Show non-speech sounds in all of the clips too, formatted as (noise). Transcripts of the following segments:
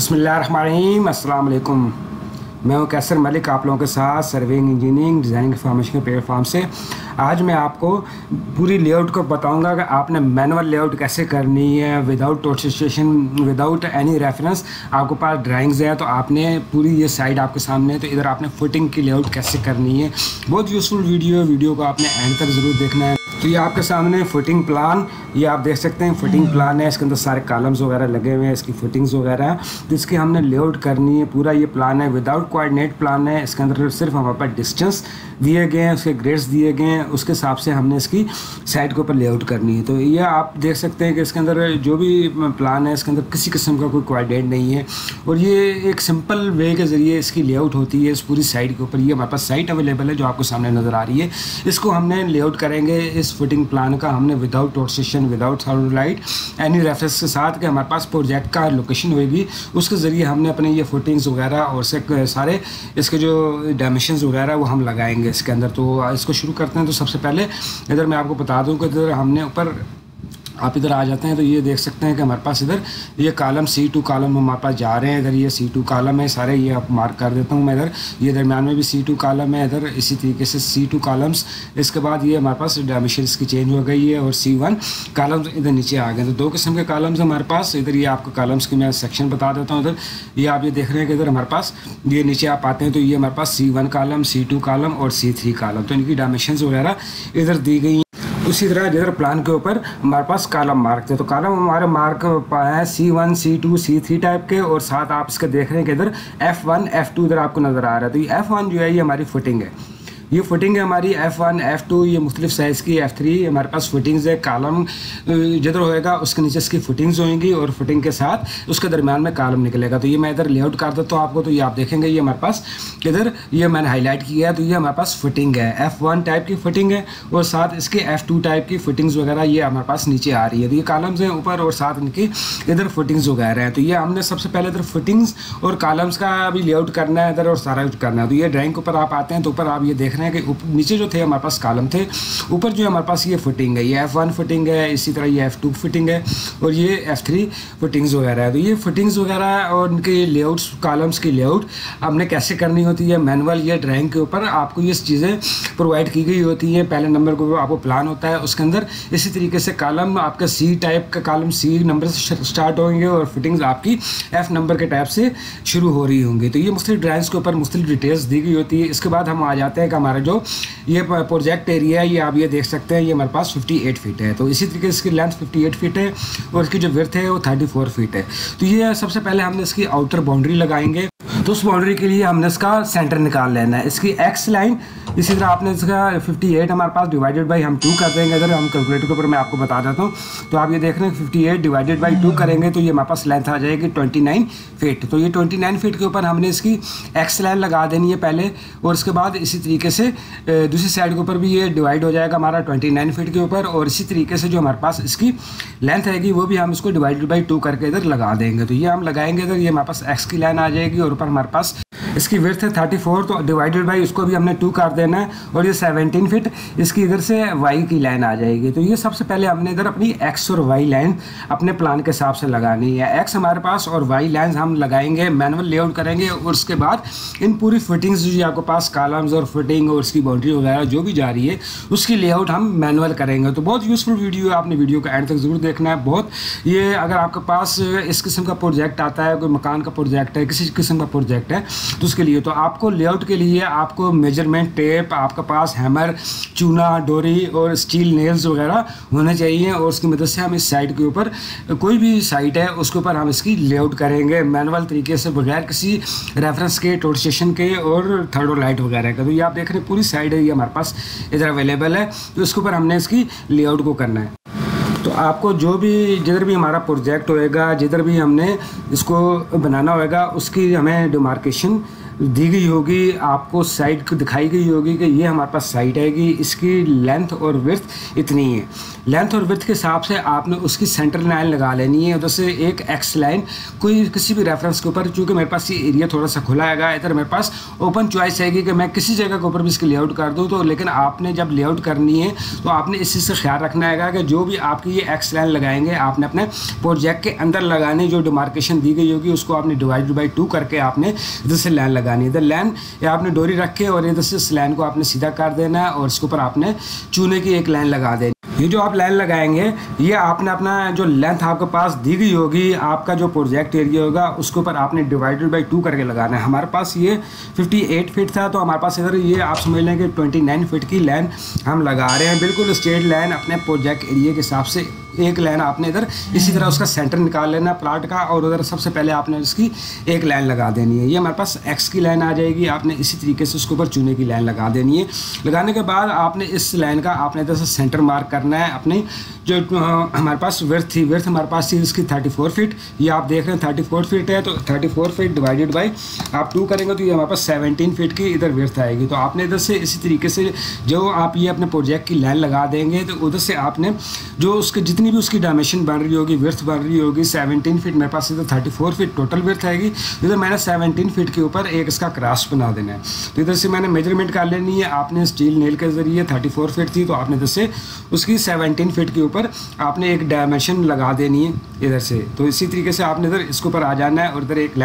बसमीम अल्लाम मैं हूँ कैसर मलिक, आप लोगों के साथ सर्विंग इंजीनियरिंग डिज़ाइनिंग इंफॉर्मेशन के प्लेटफॉर्म से। आज मैं आपको पूरी लेआउट को बताऊँगा कि आपने मैनुअल लेआउट कैसे करनी है विदाउट टोटन विदाउट एनी रेफरेंस आपके पास ड्राइंग्स है तो आपने पूरी ये साइड आपके सामने है तो इधर आपने फुटिंग की लेआउट कैसे करनी है। बहुत यूज़फुल वीडियो है वीडियो को आपने एंड तक ज़रूर देखना है। तो ये आपके सामने फुटिंग प्लान ये आप देख सकते हैं फुटिंग प्लान है इसके अंदर सारे कॉलम्स वगैरह लगे हुए हैं इसकी फुटिंग्स वगैरह तो इसकी हमने लेआउट करनी है पूरा ये प्लान है विदाउट कोऑर्डिनेट प्लान है इसके अंदर सिर्फ़ हमारे पास डिस्टेंस दिए गए हैं उसके ग्रेड्स दिए गए हैं उसके हिसाब से हमने इसकी साइड के ऊपर लेआउट करनी है। तो ये आप देख सकते हैं कि इसके अंदर जो भी प्लान है इसके अंदर किसी किस्म का कोई कोऑर्डिनेट नहीं है और ये एक सिंपल वे के ज़रिए इसकी लेआउट होती है इस पूरी साइड के ऊपर ये हमारे पास साइट अवेलेबल है जो आपको सामने नज़र आ रही है। इसको हमने लेआउट करेंगे इस फुटिंग प्लान का हमने विदाउट टोर्सेशन विदाउट लाइट एनी रेफरेंस के साथ कि हमारे पास प्रोजेक्ट का लोकेशन होगी उसके ज़रिए हमने अपने ये फुटिंग्स वगैरह और से सारे इसके जो डायमेंशन वगैरह वो हम लगाएँगे इसके अंदर। तो इसको शुरू करते हैं। तो सबसे पहले इधर मैं आपको बता दूँ कि इधर हमने ऊपर आप इधर आ जाते हैं तो ये देख सकते हैं कि हमारे पास इधर ये कॉलम सी टू कॉलम हमारे पास जा रहे हैं, इधर ये सी टू कॉलम है, सारे ये आप मार्क कर देता हूँ मैं इधर। ये दरमियान में भी सी टू कॉलम है, इधर इसी तरीके से सी टू कॉलम्स इसके बाद ये हमारे पास डायमेशन इसकी चेंज हो गई है और सी वन कॉलम्स इधर नीचे आ गए। तो दो किस्म के कॉलम्स हमारे पास, इधर ये आपको कॉलम्स की मैं सेक्शन बता देता हूँ इधर। ये आप ये देख रहे हैं कि इधर हमारे पास ये नीचे आप आते हैं तो ये हमारे पास C one column C two column और सी थ्री कॉलम तो इनकी डायमेशन वगैरह इधर दी गई उसी तरह जिधर प्लान के ऊपर हमारे पास कालम मार्क थे। तो कालम हमारे मार्क हैं C one C two C three type के और साथ आप इसके देख रहे हैं कि इधर एफ़ वन एफ़ टू इधर आपको नज़र आ रहा है। तो ये एफ़ वन जो है, ये हमारी फुटिंग है। ये फुटिंग है हमारी एफ़ वन एफ़ टू ये मुख्तलिफ़ साइज़ की एफ़ थ्री हमारे पास फुटिंग्स है कालम जिधर होएगा उसके नीचे इसकी फुटिंग्स होंगी और फुटिंग के साथ उसके दरमियान में कालम निकलेगा। तो ये मैं इधर लेआउट कर देता हूँ आपको तो ये आप देखेंगे, ये हमारे पास इधर, ये मैंने हाईलाइट किया है तो ये हमारे पास फिटिंग है। एफ़ वन टाइप की फिटिंग है और साथ इसके एफ़ टू टाइप की फुटिंग्स वगैरह ये हमारे पास नीचे आ रही है। तो ये कालम्स हैं ऊपर और साथ इनकी इधर फिटिंग्स वगैरह हैं। तो ये हमने सबसे पहले इधर फिटिंग्स और कालम्स का भी लेआउट करना है, इधर और सारा कुछ करना है। तो ये ड्राइंग के ऊपर आप आते हैं तो ऊपर आप ये देख रहे हैं कि नीचे जो थे हमारे पास कालम थे, ऊपर जो है हमारे पास ये फुटिंग है, ये एफ़ वन फुटिंग है, इसी तरह ये एफ़ टू फिटिंग है और ये एफ़ थ्री फुटिंग्स वगैरह है। तो ये फुटिंग्स वगैरह और उनके लेआउट्स कॉलम्स की लेआउट हमने कैसे करनी होती है मैनुअल या ड्राइंग के ऊपर आपको ये चीज़ें प्रोवाइड की गई होती हैं। पहले नंबर को आपको प्लान होता है, उसके अंदर इसी तरीके से कॉलम आपका सी टाइप का कॉलम सी नंबर से स्टार्ट होंगे और फिटिंग्स आपकी एफ़ नंबर के टाइप से शुरू हो रही होंगी। तो ये मुख्तलिफ़ ड्राइंग्स के ऊपर मुख्तलिफ़ डिटेल्स दी गई होती है। इसके बाद हम आ जाते हैं कि हमारा जो ये प्रोजेक्ट एरिया है, ये आप ये देख सकते हैं, ये हमारे पास 58 फीट है। तो इसी तरीके से इसकी लेंथ 58 फीट है और इसकी जो विर्थ है वो 34 फीट है। तो ये सबसे पहले हमने इसकी आउटर बाउंड्री लगाएँगे। तो उस बाउंड्री के लिए हमने इसका सेंटर निकाल लेना है। इसकी एक्स लाइन इसी तरह आपने इसका 58 हमारे पास डिवाइडेड बाई हम टू कर देंगे। अगर हम कैलकुलेटर के ऊपर मैं आपको बता देता हूँ तो आप ये देख रहे हैं 58 डिवाइडेड बाई टू करेंगे तो ये हमारे पास लेंथ आ जाएगी 29 फीट तो ये 29 फीट के ऊपर हमने इसकी एक्स लाइन लगा देनी है पहले, और उसके बाद इसी तरीके से दूसरी साइड के ऊपर भी ये डिवाइड हो जाएगा हमारा ट्वेंटी फीट के ऊपर, और इसी तरीके से जो हमारे पास इसकी लेंथ रहेगी वो भी हम इसको डिवाइडेड बाई टू करके इधर लगा देंगे। तो ये हम लगाएँगे इधर ये हमारे पास एक्स की लाइन आ जाएगी, और ऊपर हमारे पास इसकी विर्थ है थर्टी फोर तो डिवाइडेड बाई उसको भी हमने टू कर देना है और ये सेवनटीन फिट इसकी इधर से वाई की लाइन आ जाएगी। तो ये सबसे पहले हमने इधर अपनी एक्स और वाई लाइन अपने प्लान के हिसाब से लगानी है। एक्स हमारे पास और वाई लाइन हम लगाएँगे मैनुअल लेआउट करेंगे और उसके बाद इन पूरी फिटिंग्स जो आपके पास कॉलम्स और फिटिंग और उसकी बाउंड्री वगैरह जो भी जा रही है, उसकी लेआउट हम मैनुअल करेंगे। तो बहुत यूज़फुल वीडियो है, आपने वीडियो का एंड तक ज़रूर देखना है। बहुत ये अगर आपके पास इस किस्म का प्रोजेक्ट आता है, कोई मकान का प्रोजेक्ट है, किसी किस्म का प्रोजेक्ट है तो उसके लिए। तो आपको लेआउट के लिए आपको मेज़रमेंट टेप आपके पास हैमर चूना, डोरी और स्टील नेल्स वगैरह होने चाहिए और उसकी मदद से हम इस साइट के ऊपर, कोई भी साइट है, उसके ऊपर हम इसकी लेआउट करेंगे मैनुअल तरीके से बगैर किसी रेफरेंस के टोल स्टेशन के और थर्ड लाइट वगैरह का। तो ये आप देख रहे हैं, पूरी साइड है, ये हमारे पास इधर अवेलेबल है। तो इसके ऊपर हमने इसकी लेआउट को करना है। तो आपको जो भी, जिधर भी हमारा प्रोजेक्ट होएगा, जिधर भी हमने इसको बनाना होएगा, उसकी हमें डिमार्केशन दी गई होगी, आपको साइड दिखाई गई होगी कि ये हमारे पास साइड आएगी। इसकी लेंथ और विर्थ इतनी है। लेंथ और विर्थ के हिसाब से आपने उसकी सेंटर लाइन लगा लेनी है। उधर से एक एक्स लाइन कोई किसी भी रेफरेंस के ऊपर चूँकि मेरे पास ये एरिया थोड़ा सा खुला आएगा, इधर मेरे पास ओपन चॉइस आएगी कि मैं किसी जगह के ऊपर भी इसकी लेआउट कर दूँ। तो लेकिन आपने जब लेआउट करनी है तो आपने इस चीज़ से ख्याल रखना है कि जो भी आपकी ये एक्स लाइन लगाएँगे, आपने अपने प्रोजेक्ट के अंदर लगाने, जो डिमार्केशन दी गई होगी, उसको आपने डिवाइड बाई टू करके आपने इधर से लाइन लगानी है। इधर लैन या आपने डोरी रख के और इधर से इस लैन को आपने सीधा कर देना है और इसके ऊपर आपने चूने की एक लाइन लगा देनी ये जो आप लाइन लगाएँगे, ये आपने अपना जो लेंथ आपके पास दी गई होगी, आपका जो प्रोजेक्ट एरिया होगा, उसके ऊपर आपने डिवाइडेड बाई टू करके लगाना है। हमारे पास ये 58 फीट था तो हमारे पास इधर ये आप समझ लें कि 29 फीट की लाइन हम लगा रहे हैं। बिल्कुल स्ट्रेट लाइन अपने प्रोजेक्ट एरिया के हिसाब से एक लाइन आपने इधर इसी तरह उसका सेंटर निकाल लेना प्लाट का, और उधर सबसे पहले आपने उसकी एक लाइन लगा देनी है। ये हमारे पास एक्स की लाइन आ जाएगी, आपने इसी तरीके से उसके ऊपर चूने की लाइन लगा देनी है। लगाने के बाद आपने इस लाइन का आपने इधर से सेंटर मार्क करना है अपनी। जो हमारे पास वर्थ थी वर्थ हमारे पास थी इसकी थर्टी फोर फीट ये आप देख रहे हैं थर्टी फोर फीट है तो thirty four feet divided by आप टू करेंगे तो ये हमारे पास सेवनटीन फीट की इधर वर्थ आएगी। तो आपने इधर से इसी तरीके से जो आप ये अपने प्रोजेक्ट की लाइन लगा देंगे तो उधर से आपने जो उसके, जितनी भी उसकी डायमेंशन बन रही होगी वर्थ बन रही होगी सेवनटीन फीट मेरे पास इधर thirty four feet total worth आएगी। इधर मैंने सेवनटीन फीट के ऊपर एक इसका क्रॉस बना देना है। तो इधर से मैंने मेज़रमेंट कर लेनी है, आपने स्टील नेल के ज़रिए थर्टी फोर फीट थी तो आपने इधर से उसकी सेवनटीन फीट के ऊपर आपने एक डायमेंशन लगा देनी है इधर से। तो इसी तरीके से आपने इधर इसके ऊपर आ जाना है और इधर एक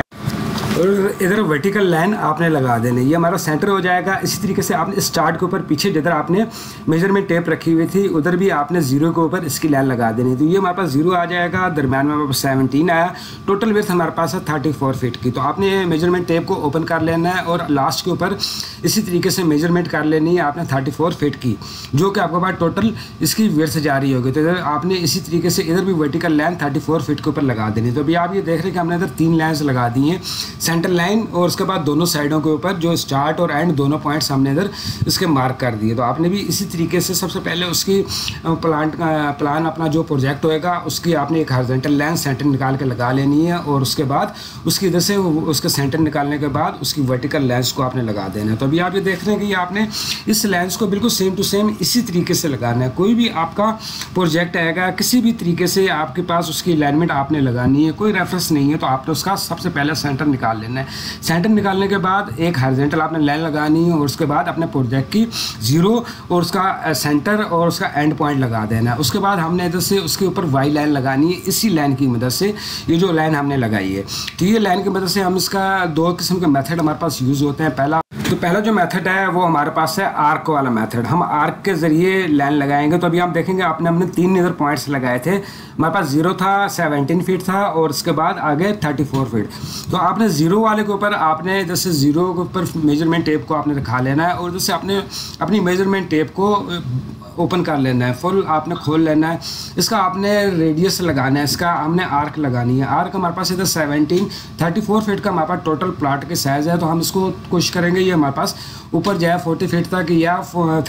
और इधर वर्टिकल लाइन आपने लगा देनी। ये हमारा सेंटर हो जाएगा। इसी तरीके से आपने स्टार्ट के ऊपर पीछे जिधर आपने मेज़रमेंट टेप रखी हुई थी, उधर भी आपने ज़ीरो के ऊपर इसकी लाइन लगा देनी। तो ये हमारे पास ज़ीरो आ जाएगा। दरम्यान में हमारे पास सेवनटीन आया। टोटल वेथ हमारे पास है थर्टी फोर फीट की। तो आपने मेज़रमेंट टेप को ओपन कर लेना है और लास्ट के ऊपर इसी तरीके से मेज़रमेंट कर लेनी है आपने थर्टी फोर फीट की, जो कि आपके पास टोटल इसकी वर्थ जा रही होगी। तो इधर आपने इसी तरीके से इधर भी vertical line thirty four feet के ऊपर लगा देनी। तो अभी आप ये देख रहे हैं कि हमने इधर तीन लाइन्स लगा दी हैं। सेंटर लाइन और उसके बाद दोनों साइडों के ऊपर जो स्टार्ट और एंड दोनों पॉइंट्स हमने इधर इसके मार्क कर दिए। तो आपने भी इसी तरीके से सबसे पहले उसकी प्लांट प्लान अपना जो प्रोजेक्ट होएगा, उसकी आपने एक हॉरिजॉन्टल लाइन सेंटर निकाल के लगा लेनी है और उसके बाद उसकी इधर से उसके सेंटर निकालने के बाद उसकी वर्टिकल लेंस को आपने लगा देना है। तो अभी आप ये देख रहे हैं कि आपने इस लेंस को बिल्कुल सेम टू सेम इसी तरीके से लगाना है। कोई भी आपका प्रोजेक्ट आएगा, किसी भी तरीके से आपके पास उसकी अलाइनमेंट आपने लगानी है, कोई रेफरेंस नहीं है तो आपने उसका सबसे पहले सेंटर निकाल लेना है। सेंटर निकालने के बाद एक हॉरिजेंटल आपने लाइन लगानी है और उसके बाद अपने प्रोजेक्ट की ज़ीरो और उसका सेंटर और उसका एंड पॉइंट लगा देना है। उसके बाद हमने इधर से उसके ऊपर वाई लाइन लगानी है। इसी लाइन की मदद से ये जो लाइन हमने लगाई है। तो ये लाइन की मदद से हम इसका दो किस्म के मेथड हमारे पास यूज़ होते हैं। पहला तो पहला जो मेथड है, वो हमारे पास है आर्क वाला मेथड हम आर्क के ज़रिए लाइन लगाएँगे तो अभी आप देखेंगे आपने हमने तीन इधर पॉइंट्स लगाए थे। हमारे पास ज़ीरो था सेवनटीन फीट था, और उसके बाद आगे थर्टी फोर फीट तो आपने ज़ीरो वाले के ऊपर, आपने जैसे ज़ीरो के ऊपर मेज़रमेंट टेप को आपने रखा लेना है, और जैसे आपने अपनी मेज़रमेंट टेप को ओपन कर लेना है, फुल आपने खोल लेना है। इसका आपने रेडियस लगाना है, इसका हमने आर्क लगानी है। आर्क हमारे पास इधर सेवनटीन थर्टी फोर फीट का हमारे पास टोटल प्लाट के साइज़ है तो हम इसको कोशिश करेंगे ये हमारे पास ऊपर जाए फोर्टी फीट तक या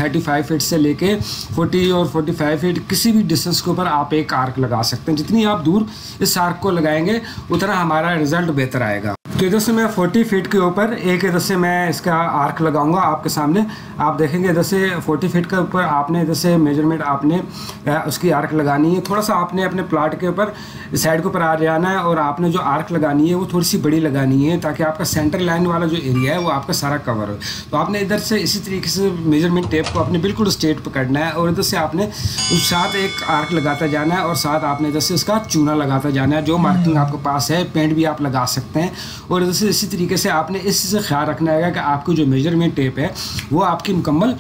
थर्टी फाइव फीट से लेके फोर्टी और फोर्टी फाइव फीट किसी भी डिस्टेंस के ऊपर आप एक आर्क लगा सकते हैं। जितनी आप दूर इस आर्क को लगाएँगे, उतना हमारा रिज़ल्ट बेहतर आएगा। तो इधर से मैं 40 फीट के ऊपर, एक इधर से मैं इसका आर्क लगाऊँगा आपके सामने। आप देखेंगे इधर से 40 फीट के ऊपर आपने इधर से मेज़रमेंट आपने उसकी आर्क लगानी है। थोड़ा सा आपने अपने प्लाट के ऊपर साइड के ऊपर आ जाना है और आपने जो आर्क लगानी है, वो थोड़ी सी बड़ी लगानी है ताकि आपका सेंटर लाइन वाला जो एरिया है, वो आपका सारा कवर हो। तो आपने इधर से इसी तरीके से मेज़रमेंट टेप को आपने बिल्कुल स्ट्रेट पकड़ना है और इधर से आपने उस साथ एक आर्क लगाता जाना है और साथ आपने इधर से इसका चूना लगाता जाना है, जो मार्किंग आपके पास है पेंट भी आप लगा सकते हैं। और इसी तरीके से आपने इस ख्याल रखना है कि आपकी जो मेज़रमेंट टेप है, वो आपकी मुकम्मल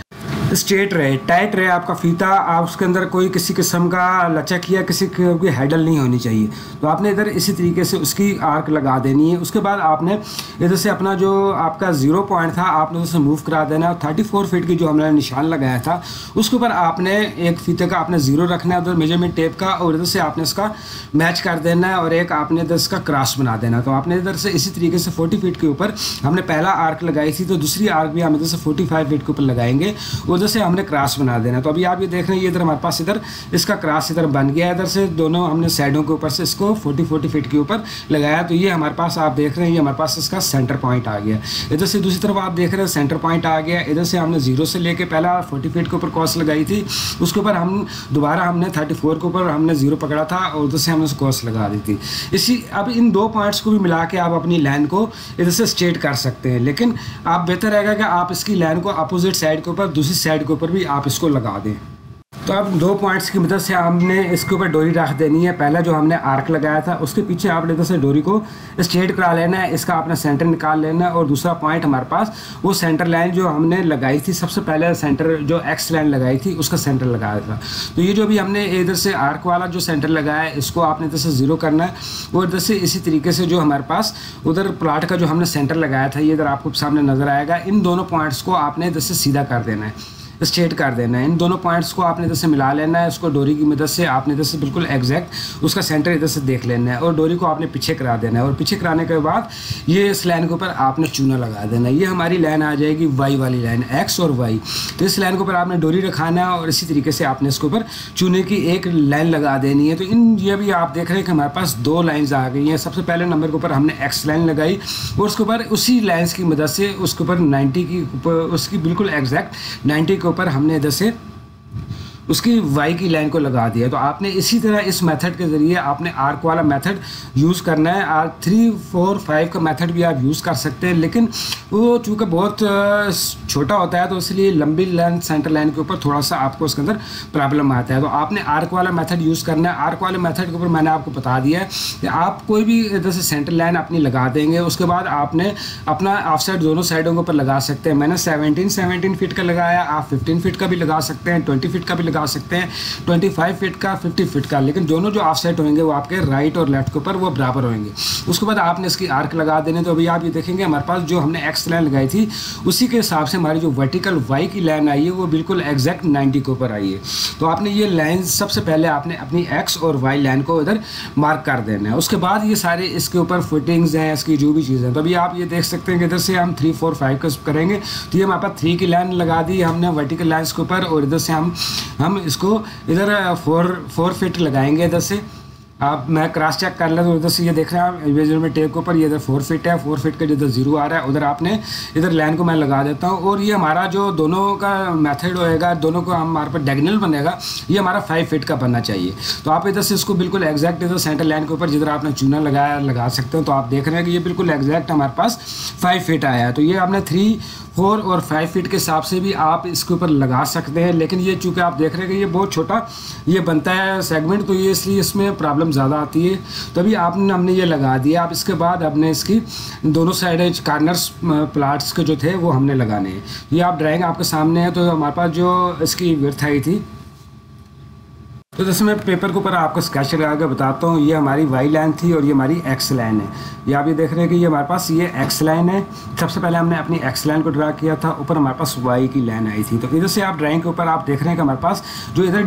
स्ट्रेट रहे, टाइट रहे आपका फीता, आप उसके अंदर कोई किसी किस्म का लचक या किसी की हैडल नहीं होनी चाहिए। तो आपने इधर इसी तरीके से उसकी आर्क लगा देनी है। उसके बाद आपने इधर से अपना जो आपका ज़ीरो पॉइंट था, आपने उसे मूव करा देना। है थर्टी फोर फीट की जो हमने निशान लगाया था, उसके ऊपर आपने एक फीते का आपने ज़ीरो रखना है, उधर मेज़रमेंट टेप का, और इधर से आपने इसका मैच कर देना है, और एक आपने इधर इसका क्रॉस बना देना तो आपने इधर से इसी तरीके से फोर्टी फीट के ऊपर हमने पहला आर्क लगाई थी तो दूसरी आर्क भी हम इधर से फोर्टी फाइव फीट के ऊपर लगाएँगे। और उधर से हमने क्रॉस बना देना तो अभी आप ये देख रहे हैं इधर हमारे पास इधर, इसका क्रॉस इधर बन गया इधर से। दोनों हमने साइडों के ऊपर से इसको फोर्टी फोर्टी फीट के ऊपर लगाया। तो ये हमारे पास, आप देख रहे हैं, ये हमारे पास इसका सेंटर पॉइंट आ गया। इधर से दूसरी तरफ़ आप देख रहे हैं सेंटर पॉइंट आ गया। इधर से हमने ज़ीरो से लेके पहला फोर्टी फीट के ऊपर कॉस्ट लगाई थी। उसके ऊपर हम, दोबारा हमने थर्टी के ऊपर हमने ज़ीरो पकड़ा था और उधर से हमने उस कॉस्ट लगा दी थी। इसी, अब इन दो पॉइंट्स को भी मिला के आप अपनी लाइन को इधर से स्ट्रेट कर सकते हैं। लेकिन आप बेहतर रहेगा कि आप इसकी लाइन को अपोजिट साइड के ऊपर, दूसरी साइड के ऊपर भी आप इसको लगा दें। तो अब दो पॉइंट्स की मदद से हमने इसके ऊपर डोरी रख देनी है। पहला जो हमने आर्क लगाया था, उसके पीछे आपने इधर से डोरी को स्ट्रेट करा लेना है। इसका अपना सेंटर निकाल लेना है। और दूसरा पॉइंट हमारे पास, वो सेंटर लाइन जो हमने लगाई थी, सबसे पहले सेंटर जो एक्स लाइन लगाई थी, उसका सेंटर लगाया था। तो ये जो भी हमने इधर से आर्क वाला जो सेंटर लगाया है, इसको आपने इधर से ज़ीरो करना है। वो इधर से इसी तरीके से जो हमारे पास उधर प्लाट का जो हमने सेंटर लगाया था, ये इधर आपको सामने नज़र आएगा। इन दोनों पॉइंट्स को आपने इधर से सीधा कर देना है। स्ट्रेट कर देना है। इन दोनों पॉइंट्स को आपने इधर से मिला लेना है, उसको डोरी की मदद से आपने इधर से बिल्कुल एग्जैक्ट उसका सेंटर इधर से देख लेना है और डोरी को आपने पीछे करा देना है और पीछे कराने के बाद ये इस लाइन के ऊपर आपने चूना लगा देना है। ये हमारी लाइन आ जाएगी वाई वाली लाइन एक्स और वाई तो इस लाइन के ऊपर आपने डोरी रखाना है और इसी तरीके से आपने इसके ऊपर चूने की एक लाइन लगा देनी है। तो इन ये भी आप देख रहे हैं कि हमारे पास दो लाइन्स आ गई हैं। सबसे पहले नंबर के ऊपर हमने एक्स लाइन लगाई और उसके ऊपर उसी लाइन्स की मदद से उसके ऊपर नाइन्टी की ऊपर, उसकी बिल्कुल एग्जैक्ट नाइन्टी के ऊपर हमने इधर से उसकी वाई की लाइन को लगा दिया तो आपने इसी तरह इस मेथड के ज़रिए आपने आर्क वाला मेथड यूज़ करना है। आर थ्री फोर फाइव का मेथड भी आप यूज़ कर सकते हैं। लेकिन वो चूँकि बहुत छोटा होता है तो इसलिए लंबी लाइन सेंटर लाइन के ऊपर थोड़ा सा आपको उसके अंदर प्रॉब्लम आता है। तो आपने आर्क वाला मेथड यूज़ करना है। आर्क वाले मेथड के ऊपर मैंने आपको बता दिया है कि आप कोई भी इधर से सेंटर लाइन अपनी लगा देंगे। उसके बाद आपने अपना ऑफ़ साइड दोनों साइडों के ऊपर लगा सकते हैं। मैंने सेवनटीन सेवनटीन फीट का लगाया। आप फिफ्टीन फीट का भी लगा सकते हैं। ट्वेंटी फीट का भी सकते हैं। 25 फीट का 50 फीट का, लेकिन दोनों जो ऑफ़ साइड होंगे वो आपके राइट और लेफ़्ट के ऊपर, वो बराबर होंगे। उसके बाद आपने इसकी आर्क लगा देने तो अभी आप ये देखेंगे, हमारे पास जो हमने एक्स लाइन लगाई थी, उसी के हिसाब से हमारी जो वर्टिकल वाई की लाइन आई है, वो बिल्कुल एग्जैक्ट नाइन्टी के ऊपर आई है। तो आपने ये लाइन सबसे पहले आपने अपनी एक्स और वाई लाइन को इधर मार्क कर देना है। उसके बाद ये सारे इसके ऊपर फिटिंग्स हैं, इसकी जो भी चीज़ें तो अभी आप ये देख सकते हैं कि इधर से हम थ्री फोर फाइव का करेंगे। तो ये हमारे पास थ्री की लाइन लगा दी हमने वर्टिकल लाइन्स के ऊपर, और इधर से हम हम इसको इधर फोर फोर फिट लगाएँगे इधर से। आप, मैं क्रॉस चेक कर लें तो उधर से ये देख रहे हैं, आप मेज़रमेंट टेप के ऊपर, ये इधर फोर फिट है फोर फिट का जिधर ज़ीरो आ रहा है, उधर आपने इधर लाइन को मैं लगा देता हूँ। और ये हमारा जो दोनों का मेथड होएगा, दोनों को हम हमारे पास डायगनल बनेगा, ये हमारा फाइव फिट का बनना चाहिए। तो आप इधर से इसको बिल्कुल एग्जैक्ट इधर सेंटर लाइन के ऊपर जिधर आपने चूना लगाया, लगा सकते हो तो आप देख रहे हैं कि ये बिल्कुल एग्जैक्ट हमारे पास फाइव फिट आया है। तो ये आपने थ्री फोर और फाइव फीट के हिसाब से भी आप इसके ऊपर लगा सकते हैं। लेकिन ये चूँकि आप देख रहे हैं कि ये बहुत छोटा, ये बनता है सेगमेंट तो ये इसलिए इसमें प्रॉब्लम ज़्यादा आती है। तो अभी आपने, हमने ये लगा दिया। आप इसके बाद हमने इसकी दोनों साइड कार्नर्स प्लाट्स के जो थे, वो हमने लगाने हैं। ये आप ड्राइंग आपके सामने है तो हमारे पास जो इसकी विर्थ आई थी तो जैसे मैं पेपर के ऊपर आपको स्केच लगा के बताता हूँ, ये हमारी वाई लाइन थी और ये हमारी एक्स लाइन है। ये आप ये देख रहे हैं कि ये हमारे पास ये एक्स लाइन है। सबसे पहले हमने अपनी एक्स लाइन को ड्रा किया था, ऊपर हमारे पास वाई की लाइन आई थी। तो इधर से आप ड्राइंग के ऊपर आप देख रहे हैं कि हमारे पास जो इधर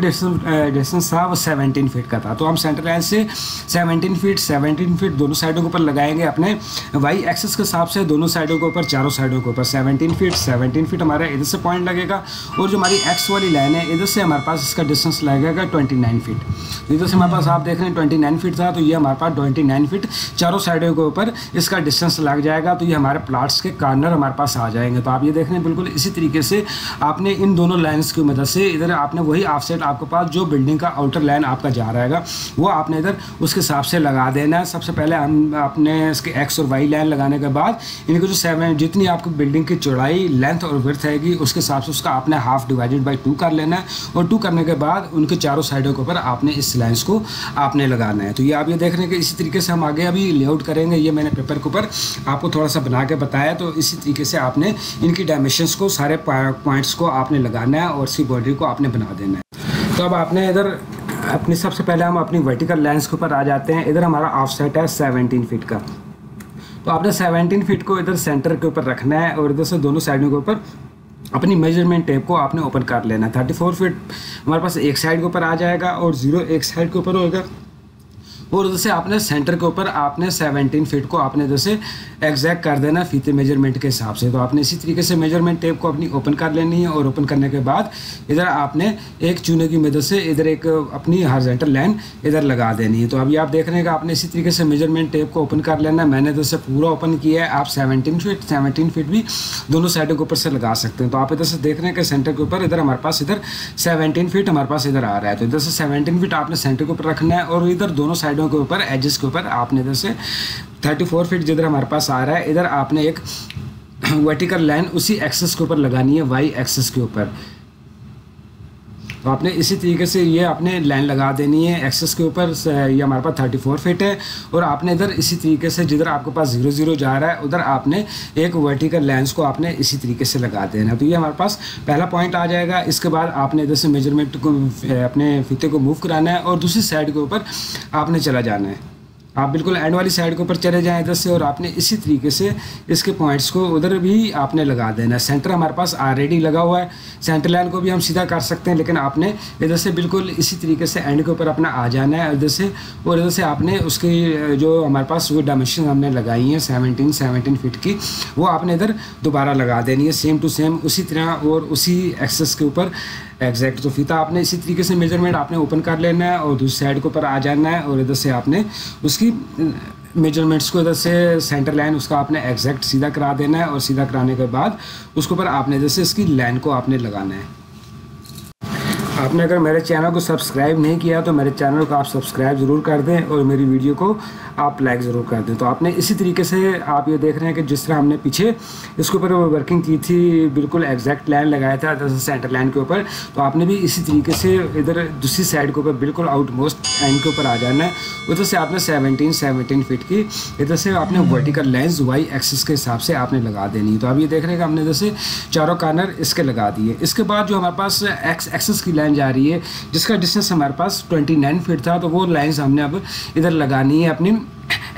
डिस्टेंस था, वो सेवनटीन फीट का था। तो हम सेंटर लाइन से सेवनटीन फीट सेवनटीन फीट दोनों साइडों के ऊपर लगाएँगे अपने वाई एक्सेस के हिसाब से, दोनों साइडों के ऊपर, चारों साइडों के ऊपर। सेवनटीन फीट सेवनटीन फीट हमारा इधर से पॉइंट लगेगा। और जो हमारी एक्स वाली लाइन है, इधर से हमारे पास इसका डिस्टेंस लगेगा ट्वेंटी नाइन फीट इधर से हमारे पास आप देख रहे हैं ट्वेंटी नाइन फीट था तो ये हमारे पास ट्वेंटी नाइन फीट चारों साइडों के ऊपर इसका डिस्टेंस लग जाएगा तो ये हमारे प्लाट्स के कार्नर हमारे पास आ जाएँगे। तो आप ये देख रहे हैं बिल्कुल इसी तरीके से आपने इन दोनों लाइन्स की मदद से इधर आपने वही ऑफ़ सेट आपके पास जो बिल्डिंग का आउटर लाइन आपका जा रहेगा वो आपने इधर उसके हिसाब से लगा देना है। सबसे पहले हम अपने इसके एक्स और वाई लाइन लगाने के बाद इनकी जो सेवन जितनी आपकी बिल्डिंग की चौड़ाई लेंथ और विर्थ रहेगी उसके हिसाब से उसका आपने हाफ़ डिवाइडेड बाई टू कर लेना है। और टू करने के बाद उनके चारों साइडों के ऊपर आपने इस लाइन्स को आपने लगाना है। तो ये आप ये देख रहे हैं कि इसी तरीके से हम आगे अभी लेआउट करेंगे। ये मैंने पेपर के ऊपर आपको थोड़ा सा बना के बताया। तो इसी तरीके से आपने इनकी डायमेंशंस को, सारे पॉइंट्स को आपने लगाना है और इसकी बॉडी को आपने बना देना है। तो अब आपने इधर अपनी सबसे पहले हम अपनी वर्टिकल लाइन्स के ऊपर आ जाते हैं। इधर हमारा ऑफ़ सेट है सेवनटीन फीट का। तो आपने सेवनटीन फीट को इधर सेंटर के ऊपर रखना है और इधर से दोनों साइडों के ऊपर अपनी मेज़रमेंट टेप को आपने ओपन कर लेना। थर्टी फोर फीट हमारे पास एक साइड के ऊपर आ जाएगा और ज़ीरो एक साइड के ऊपर होगा और उधर से आपने सेंटर के ऊपर आपने 17 फीट को आपने जैसे एग्जैक्ट कर देना फीते मेज़रमेंट के हिसाब से। तो आपने इसी तरीके से मेज़रमेंट टेप को अपनी ओपन कर लेनी है और ओपन करने के बाद इधर आपने एक चूने की मदद से इधर एक अपनी हार्जेंटल लाइन इधर लगा देनी है। तो अभी आप देख रहे हैं कि आपने इसी तरीके से मेज़रमेंट टेप को ओपन कर लेना है। मैंने जैसे पूरा ओपन किया है। आप सेवनटीन फीट सेवनटीन फीट भी दोनों साइडों के ऊपर से लगा सकते हैं। तो आप इधर से देख रहे हैं कि सेंटर के ऊपर इधर हमारे पास इधर सेवनटीन फीट हमारे पास इधर आ रहा है। तो इधर से सेवनटीन फीट आपने सेंटर के ऊपर रखना है और इधर दोनों साइडों के ऊपर एजेस के ऊपर, आपने इधर से थर्टी फोर फीट जिधर हमारे पास आ रहा है, इधर आपने एक वर्टिकल लाइन उसी एक्सेस के ऊपर लगानी है वाई एक्सेस के ऊपर। तो आपने इसी तरीके से ये आपने लाइन लगा देनी है एक्सेस के ऊपर ये हमारे पास थर्टी फोर फिट है और आपने इधर इसी तरीके से जिधर आपके पास ज़ीरो ज़ीरो जा रहा है, उधर आपने एक वर्टिकल लेंस को आपने इसी तरीके से लगा देना तो ये हमारे पास पहला पॉइंट आ जाएगा, इसके बाद आपने इधर से मेज़रमेंट को, अपने फीते को मूव कराना है और दूसरी साइड के ऊपर आपने चला जाना है। आप बिल्कुल एंड वाली साइड के ऊपर चले जाएँ इधर से और आपने इसी तरीके से इसके पॉइंट्स को उधर भी आपने लगा देना सेंटर हमारे पास ऑलरेडी लगा हुआ है। सेंटर लाइन को भी हम सीधा कर सकते हैं, लेकिन आपने इधर से बिल्कुल इसी तरीके से एंड के ऊपर अपना आ जाना है इधर से और इधर से आपने उसकी जो हमारे पास वो डायमेंशन हमने लगाई हैं सेवनटीन सेवनटीन फिट की, वो आपने इधर दोबारा लगा देनी है सेम टू सेम उसी तरह और उसी एक्सेस के ऊपर एग्जैक्ट तो फीता आपने इसी तरीके से मेज़रमेंट आपने ओपन कर लेना है और दूसरी साइड के ऊपर आ जाना है और इधर से आपने उसकी मेजरमेंट्स को इधर से सेंटर लाइन उसका आपने एग्जैक्ट सीधा करा देना है और सीधा कराने के बाद उसके ऊपर आपने इधर से इसकी लाइन को आपने लगाना है। आपने अगर मेरे चैनल को सब्सक्राइब नहीं किया तो मेरे चैनल को आप सब्सक्राइब ज़रूर कर दें और मेरी वीडियो को आप लाइक ज़रूर कर दें। तो आपने इसी तरीके से आप ये देख रहे हैं कि जिस तरह हमने पीछे इसके ऊपर वर्किंग की थी, बिल्कुल एग्जैक्ट लाइन लगाया था सेंटर लाइन के ऊपर। तो आपने भी इसी तरीके से इधर दूसरी साइड के ऊपर बिल्कुल आउट मोस्ट एंड के ऊपर आ जाना है। उधर से आपने सेवनटीन सेवनटीन फिट की, इधर से आपने वर्टिकल लेंस वाई एक्सिस के हिसाब से आपने लगा देनी तो आप ये देख रहे हैं कि हमने जैसे चारों कार्नर इसके लगा दिए। इसके बाद जो हमारे पास एक्स एक्सिस की लाइन जा रही है, जिसका डिस्टेंस हमारे पास ट्वेंटी नाइन फिट था तो वो लाइन्स हमने अब इधर लगानी है अपनी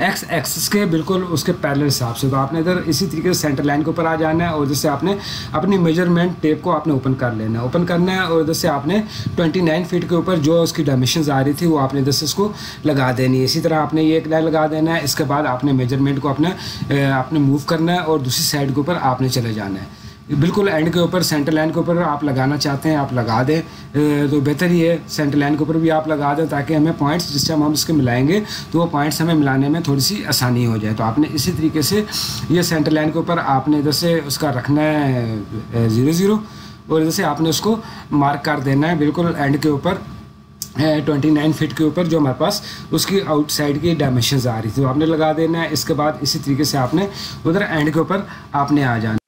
एक्स एक्सिस के, बिल्कुल उसके पैरेलल हिसाब से। तो आपने इधर इसी तरीके से सेंटर लाइन के ऊपर आ जाना है, और जैसे आपने अपनी मेज़रमेंट टेप को आपने ओपन कर लेना है। ओपन करना है, और जैसे आपने 29 फीट के ऊपर जो उसकी डायमेंशन आ रही थी, वो आपने जैसे इसको लगा देनी है। इसी तरह आपने ये एक लाइन लगा देना है, इसके बाद आपने मेज़रमेंट को अपने आपने मूव करना है, और दूसरी साइड के ऊपर आपने चले जाना है। बिल्कुल एंड के ऊपर सेंटर लाइन के ऊपर आप लगाना चाहते हैं, आप लगा दें। तो बेहतर ही है सेंटर लाइन के ऊपर भी आप लगा दें ताकि हमें पॉइंट्स जिस टाइम हम इसके मिलाएँगे तो वो पॉइंट्स हमें मिलाने में थोड़ी सी आसानी हो जाए। तो आपने इसी तरीके से ये सेंटर लाइन के ऊपर आपने इधर से उसका रखना है ज़ीरो ज़ीरो और इधर से आपने उसको मार्क कर देना है, बिल्कुल एंड के ऊपर ट्वेंटी नाइन फिट के ऊपर जो हमारे पास उसकी आउटसाइड की डायमेंशन आ रही थी। तो आपने लगा देना है, इसके बाद इसी तरीके से आपने उधर एंड के ऊपर आपने आ जाना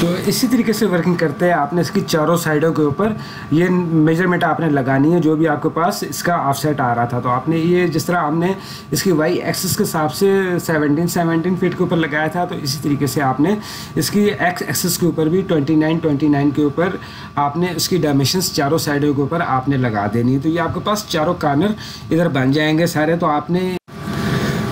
तो इसी तरीके से वर्किंग करते हैं आपने इसकी चारों साइडों के ऊपर। ये मेज़रमेंट आपने लगानी है, जो भी आपके पास इसका ऑफसेट आ रहा था। तो आपने ये जिस तरह हमने इसकी वाई एक्सिस के हिसाब से 17 17 फीट के ऊपर लगाया था तो इसी तरीके से आपने इसकी एक्स एक्सिस के ऊपर भी 29 29 के ऊपर आपने उसकी डायमेंशंस चारों साइडों के ऊपर आपने लगा देनी है। तो ये आपके पास चारों कार्नर इधर बन जाएँगे सारे। तो आपने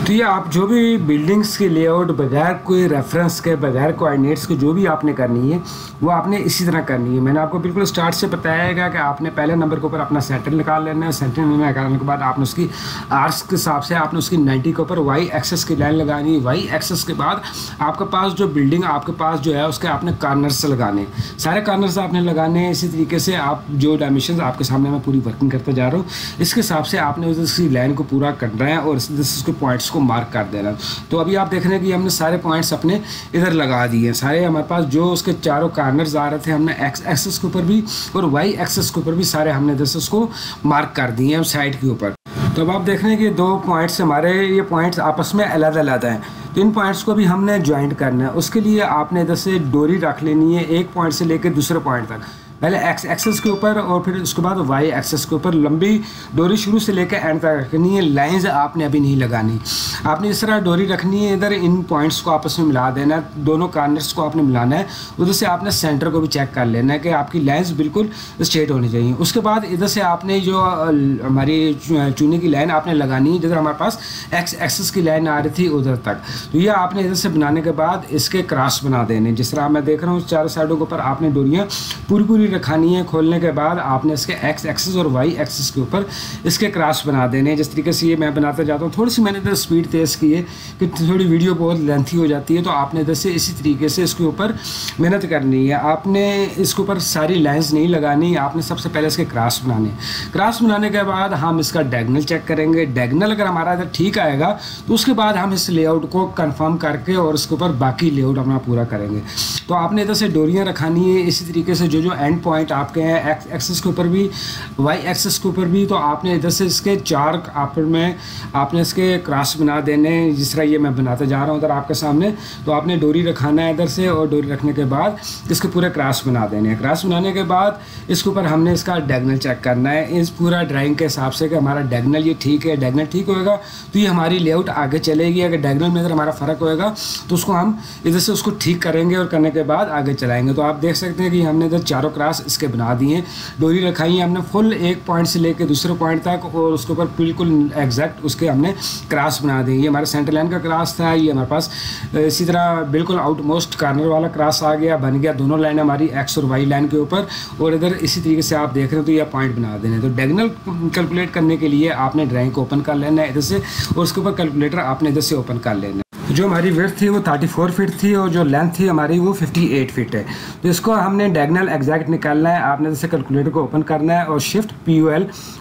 तो ये आप जो भी बिल्डिंग्स की लेआउट बगैर कोई रेफरेंस के, बगैर कोऑर्डिनेट्स के, जो भी आपने करनी है, वो आपने इसी तरह करनी है। मैंने आपको बिल्कुल स्टार्ट से बताया कि आपने पहले नंबर के ऊपर अपना सेंटर निकाल लेना है। सेंटर निकालने के बाद आपने उसकी आर्स के हिसाब से आपने उसकी नाइन्टी के ऊपर वाई एक्सेस की लाइन लगानी है। वाई एक्सेस के बाद आपके पास जो बिल्डिंग आपके पास जो है, उसके आपने कार्नर्स लगाने सारे कार्नर्स आपने लगाने हैं। इसी तरीके से आप जो डायमेंशन आपके सामने मैं पूरी वर्किंग करता जा रहा हूँ। इसके हिसाब से आपने उसकी लाइन को पूरा करना है और उसके पॉइंट्स को मार्क कर देना। तो अभी आप देख रहे हैं कि हमने सारे पॉइंट्स अपने इधर लगा दिए सारे हमारे पास जो उसके चारों कार्नर्स आ रहे थे, हमने एक्स एक्सेस के ऊपर भी और वाई एक्सेस के ऊपर भी सारे हमने जैसे उसको मार्क कर दिए हैं साइड के ऊपर। तो अब आप देख रहे हैं कि दो पॉइंट्स हमारे, ये पॉइंट्स आपस में अलग अलग हैं। तो इन पॉइंट्स को भी हमने ज्वाइंट करना है। उसके लिए आपने इधर से डोरी रख लेनी है एक पॉइंट से लेकर दूसरे पॉइंट तक। पहले एक्स एक्सेस के ऊपर और फिर उसके बाद वाई एक्सेस के ऊपर लंबी डोरी शुरू से लेकर एंड तक रखनी है। लाइंस आपने अभी नहीं लगानी। आपने इस तरह डोरी रखनी है, इधर इन पॉइंट्स को आपस में मिला देना दोनों कार्नर्स को आपने मिलाना है, उधर से आपने सेंटर को भी चेक कर लेना है कि आपकी लाइन्स बिल्कुल स्ट्रेट होनी चाहिए। उसके बाद इधर से आपने जो हमारी चूने की लाइन आपने लगानी है, जिधर हमारे पास एक्स एक्सेस की लाइन आ रही थी उधर तक। तो ये आपने इधर से बनाने के बाद इसके क्रॉस बना देने। जिस तरह मैं देख रहा हूँ, चारों साइडों के ऊपर आपने डोरियाँ पूरी पूरी डोरी रखानी है खोलने के बाद आपने इसके एक्स एक्सिस और वाई एक्सिस के ऊपर इसके क्रॉस बना देने हैं। जिस तरीके से ये मैं बनाता जाता हूँ, थोड़ी सी मैंने इधर स्पीड तेज़ की है कि थोड़ी वीडियो बहुत लेंथी हो जाती है तो आपने इधर से इसी तरीके से इसके ऊपर मेहनत करनी है। आपने इसके ऊपर सारी लाइन्स नहीं लगानी, आपने सबसे पहले इसके क्रॉस बनाने क्रॉस बनाने के बाद हम इसका डायगनल चेक करेंगे। डायगनल अगर हमारा इधर ठीक आएगा तो उसके बाद हम इस लेआउट को कंफर्म करके और इसके ऊपर बाकी लेआउट अपना पूरा करेंगे। तो आपने इधर से डोरियाँ रखानी है, इसी तरीके से जो जो एंड पॉइंट आपके हैं एक्स एक्सेस के ऊपर भी। वाई एक्सेस के ऊपर भी तो आपने इधर से इसके चार आप में आपने इसके क्रॉस बना देने, जिस तरह ये मैं बनाते जा रहा हूँ इधर आपके सामने। तो आपने डोरी रखाना है इधर से और डोरी रखने के बाद इसके पूरे क्रॉस बना देने हैं। क्रॉस बनाने के बाद इसके ऊपर हमने इसका डायगनल चेक करना है। इस पूरा ड्राइंग के हिसाब से कि हमारा डायगनल ये ठीक है डायगनल ठीक होएगा तो ये हमारी लेआउट आगे चलेगी। अगर डायगनल में अगर हमारा फ़र्क होएगा तो उसको हम इधर से उसको ठीक करेंगे और करने के बाद आगे चलाएँगे। तो आप देख सकते हैं कि हमने इधर चारों क्रॉस इसके बना दिए डोरी रखाई है हमने फुल, एक पॉइंट से लेकर दूसरे पॉइंट तक, और उसके ऊपर बिल्कुल एग्जैक्ट उसके हमने क्रास बना दिए ये हमारे सेंटर लाइन का क्रास था, ये हमारे पास इसी तरह बिल्कुल आउट मोस्ट कार्नर वाला क्रास आ गया, बन गया। दोनों लाइन हमारी एक्स और वाई लाइन के ऊपर, और इधर इसी तरीके से आप देख रहे हो तो यह पॉइंट बना देने तो डेगनल कैलकुलेट करने के लिए आपने ड्राइंग को ओपन कर लेना है इधर से, और उसके ऊपर कैलकुलेटर आपने इधर से ओपन कर लेना है। जो हमारी वेथ थी वो 34 फीट थी और जो लेंथ थी हमारी वो 58 फीट है। तो इसको हमने डायगनल एग्जैक्ट निकालना है। आपने जैसे कैलकुलेटर को ओपन करना है और शिफ्ट पी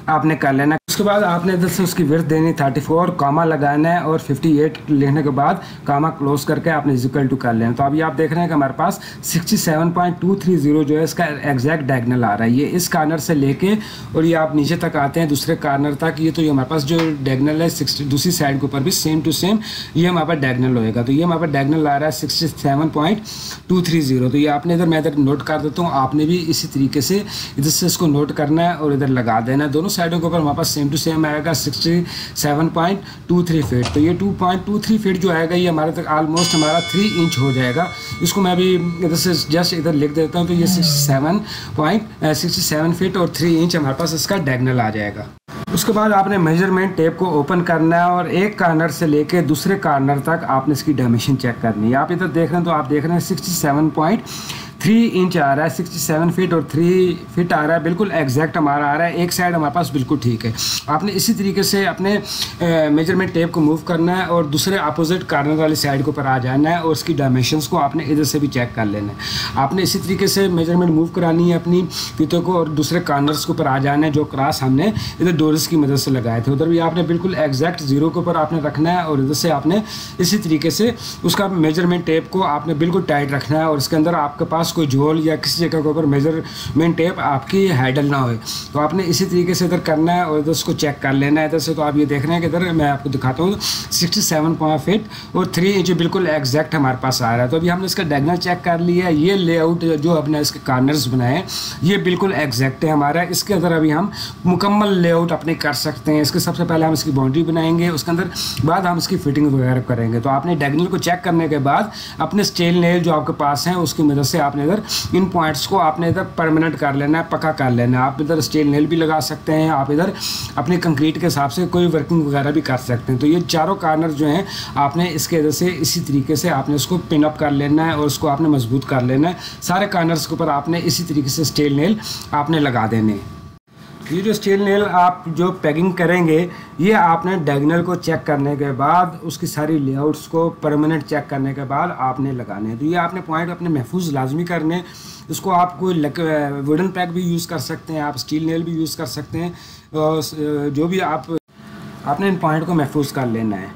आपने कर लेना है। उसके बाद आपने इधर से उसकी वर्थ देनी 34 कामा लगाना है और 58 लिखने के बाद कामा क्लोज करके आपने इजिकल टू कर लेना तो अभी आप देख रहे हैं कि हमारे पास 67.230 जो है इसका एग्जैक्ट डायगनल आ रहा है। ये इस कार्नर से लेके और ये आप नीचे तक आते हैं दूसरे कार्नर तक। ये तो ये हमारे पास जो डायगनल है दूसरी साइड के ऊपर भी सेम टू सेम ये हमारे पास डायगनल होएगा। तो ये हमारे पास डायगनल आ रहा है sixty seven point two three zero तो ये आपने इधर, मैं इधर नोट कर देता हूँ। आपने भी इसी तरीके से इधर से इसको नोट करना है और इधर लगा देना। दोनों साइडों के ऊपर हमारे पास सेम टू सेम आएगा sixty seven point two three feet तो ये two point two three feet जो आएगा, ये हमारे तक ऑलमोस्ट हमारा थ्री इंच हो जाएगा। इसको मैं अभी इधर से जस्ट इधर लिख देता हूँ। तो ये sixty seven point sixty seven feet और थ्री इंच हमारे पास इसका डायगनल आ जाएगा। उसके बाद आपने मेज़रमेंट टेप को ओपन करना है और एक कार्नर से लेके दूसरे कार्नर तक आपने इसकी डायमेंशन चेक करनी है। आप इधर देख रहे हैं तो आप देख रहे हैं sixty seven point three inch आ रहा है सिक्सटी सेवन फीट और थ्री फिट आ रहा है, बिल्कुल एग्जैक्ट हमारा आ रहा है, एक साइड हमारे पास बिल्कुल ठीक है। आपने इसी तरीके से अपने मेज़रमेंट टेप को मूव करना है और दूसरे अपोजिट कार्नर वाली साइड के ऊपर आ जाना है और उसकी डायमेंशंस को आपने इधर से भी चेक कर लेना है। आपने इसी तरीके से मेज़रमेंट मूव करानी है अपनी फीतों को और दूसरे कार्नर्स के ऊपर आ जाना है, जो क्रास हमने इधर डोरस की मदद से लगाए थे। उधर भी आपने बिल्कुल एग्जैक्ट ज़ीरो के ऊपर आपने रखना है और इधर से आपने इसी तरीके से उसका मेज़रमेंट टेप को आपने बिल्कुल टाइट रखना है और इसके अंदर आपके पास कोई झोल या किसी जगह के ऊपर मेज़रमेंट टेप आपकी हैडल ना हो तो आपने इसी तरीके से इधर करना है और इधर उसको चेक कर लेना है। इधर से तो आप ये देख रहे हैं कि इधर मैं आपको दिखाता हूँ सिक्सटी सेवन पॉइंट फिट और थ्री इंच बिल्कुल एग्जैक्ट हमारे पास आ रहा है। तो अभी हमने इसका डायगनल चेक कर लिया ये लेआउट जो अपने इसके कार्नर्स बनाए ये बिल्कुल एग्जैक्ट है हमारा। इसके अंदर अभी हम मुकम्मल लेआउट अपने कर सकते हैं। इसके सबसे पहले हम इसकी बाउंड्री बनाएँगे। उसके अंदर बाद हम इसकी फिटिंग वगैरह करेंगे। तो आपने डायगनल को चेक करने के बाद अपने स्टेल नेल जो आपके पास हैं, उसकी मदद से आपने इधर इन पॉइंट्स को आपने इधर परमानेंट कर लेना है, पक्का कर लेना है। आप इधर स्टील नेल भी लगा सकते हैं, आप इधर अपने कंक्रीट के हिसाब से कोई वर्किंग वगैरह भी कर सकते हैं। तो ये चारों कार्नर जो हैं, आपने इसके इधर से इसी तरीके से आपने उसको पिनअप कर लेना है और उसको आपने मज़बूत कर लेना है। सारे कार्नर्स के ऊपर आपने इसी तरीके से स्टील नेल आपने लगा देने हैं। ये जो स्टील नेल आप जो पैकिंग करेंगे, ये आपने डायगनल को चेक करने के बाद, उसकी सारी लेआउट्स को परमानेंट चेक करने के बाद आपने लगाने हैं। तो ये आपने पॉइंट अपने महफूज लाजमी करने इसको आप कोई वुडन पैक भी यूज़ कर सकते हैं, आप स्टील नेल भी यूज़ कर सकते हैं जो भी आप, आपने इन पॉइंट को महफूज कर लेना है।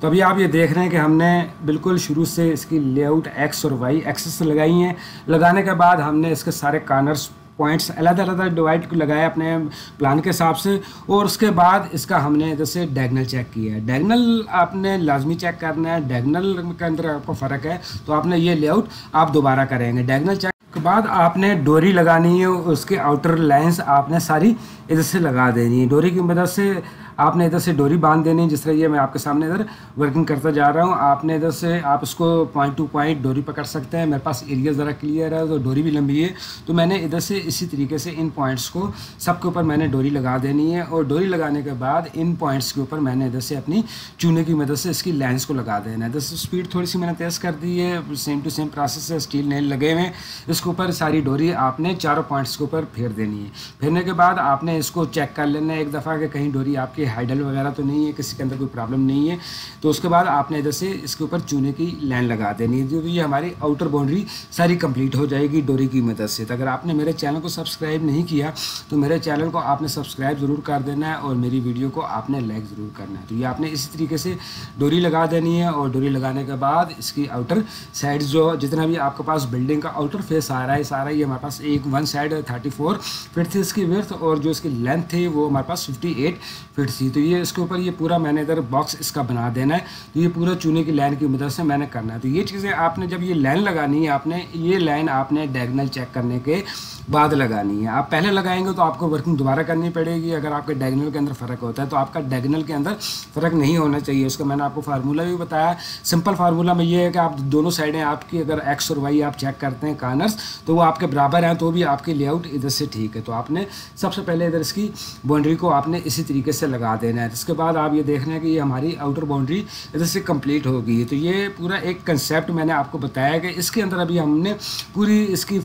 तो अभी आप ये देख रहे हैं कि हमने बिल्कुल शुरू से इसकी लेआउट एक्स और वाई एक्सेस लगाई हैं। लगाने के बाद हमने इसके सारे कार्नर्स पॉइंट्स अलग अलग डिवाइड लगाए अपने प्लान के हिसाब से, और उसके बाद इसका हमने जैसे डैगनल चेक किया है। डैगनल आपने लाजमी चेक करना है। डैगनल के अंदर आपको फ़र्क है तो आपने ये लेआउट आप दोबारा करेंगे। डैगनल चेक के बाद आपने डोरी लगानी है, उसके आउटर लाइन्स आपने सारी इधर से लगा देनी है। डोरी की मदद से आपने इधर से डोरी बाँध देनी है, जिस तरह ये मैं आपके सामने इधर वर्किंग करता जा रहा हूँ। आपने इधर से आप इसको पॉइंट टू पॉइंट डोरी पकड़ सकते हैं। मेरे पास एरिया ज़रा क्लियर है तो डोरी भी लंबी है। तो मैंने इधर से इसी तरीके से इन पॉइंट्स को, सबके ऊपर मैंने डोरी लगा देनी है और डोरी लगाने के बाद इन पॉइंट्स के ऊपर मैंने इधर से अपनी चूने की मदद से इसकी लेंस को लगा देना है। इधर से स्पीड थोड़ी सी मैंने तेज़ कर दी है सेम टू सेम प्रोसेस से स्टील नेल लगे हुए हैं। इसके ऊपर सारी डोरी आपने चारों पॉइंट्स के ऊपर फेर देनी है। फेरने के बाद आपने इसको चेक कर लेना है। एक दफ़ा कि कहीं डोरी आपकी हाइडल वगैरह तो नहीं है, किसी के अंदर कोई प्रॉब्लम नहीं है। तो उसके बाद आपने इधर से इसके ऊपर चूने की लाइन लगा देनी है, जो ये हमारी आउटर बाउंड्री सारी कंप्लीट हो जाएगी डोरी की मदद से। तो अगर आपने मेरे चैनल को सब्सक्राइब नहीं किया तो मेरे चैनल को आपने सब्सक्राइब ज़रूर कर देना है और मेरी वीडियो को आपने लाइक ज़रूर करना है। तो ये आपने इसी तरीके से डोरी लगा देनी है और डोरी लगाने के बाद इसकी आउटर साइड जो जितना भी आपके पास बिल्डिंग का आउटर फेस आ रहा है, सारा ये हमारे पास एक one side thirty four feet थी इसकी विर्थ और जो इसकी लेंथ थी वो हमारे पास फिफ्टी एट फिट थी तो ये इसके ऊपर ये पूरा मैंने इधर बॉक्स इसका बना देना है। तो ये पूरा चूने की लाइन की मदद से मैंने करना है। तो ये चीज़ें आपने जब ये लाइन लगानी है, आपने, ये लाइन आपने डायगनल चेक करने के बाद लगानी है। आप पहले लगाएँगे तो आपको वर्किंग दोबारा करनी पड़ेगी। अगर आपके डायगनल के अंदर फ़र्क होता है तो आपका डायगनल के अंदर फ़र्क नहीं होना चाहिए। उसका मैंने आपको फार्मूला भी बताया। सिंपल फार्मूला में ये है कि आप दोनों साइडें आपकी अगर एक्स और वाई आप चेक करते हैं कानर्स तो वो आपके बराबर हैं तो भी आपकी लेआउट इधर से ठीक है। तो आपने सबसे पहले इधर इसकी बाउंड्री को आपने इसी तरीके से लगा देना है। इसके बाद आप ये देख रहे हैं कि ये हमारी आउटर बाउंड्री इधर से कंप्लीट हो गई तो ये पूरा एक कंसेप्ट मैंने आपको बताया कि इसके अंदर अभी हमने पूरी इसकी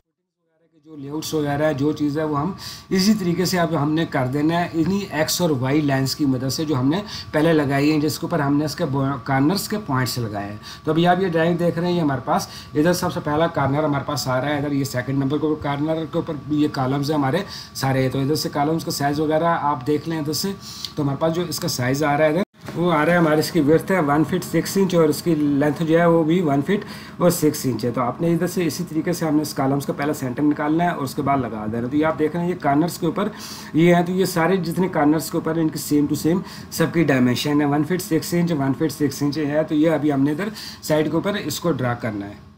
लेआउट्स वगैरह जो चीज़ है वो हम इसी तरीके से अब हमने कर देना है। इन्हीं एक्स और वाई लाइंस की मदद से जो हमने पहले लगाई है, जिसके ऊपर हमने इसके कार्नर्स के पॉइंट्स लगाए हैं। तो अभी आप ये ड्राइंग देख रहे हैं, ये हमारे पास इधर सबसे पहला कार्नर हमारे पास आ रहा है, इधर ये सेकंड नंबर के कार्नर के ऊपर ये कॉलम्स है हमारे सारे। तो इधर से कॉलम्स का साइज़ वगैरह आप देख लें इधर से। तो हमारे पास जो इसका साइज़ आ रहा है, इधर वो आ रहा है हमारे, इसकी वर्थ है वन फिट सिक्स इंच और इसकी लेंथ जो है वो भी वन फिट और सिक्स इंच है। तो आपने इधर से इसी तरीके से हमने इस कॉलम्स का पहला सेंटर निकालना है और उसके बाद लगा देना तो ये आप देख रहे हैं, ये कार्नर्स के ऊपर ये हैं तो ये सारे जितने कार्नर्स के ऊपर इनकी सेम टू सेम सबकी डायमेंशन है। One feet six inch one feet six inch है तो ये अभी हमने इधर साइड के ऊपर इसको ड्रा करना है।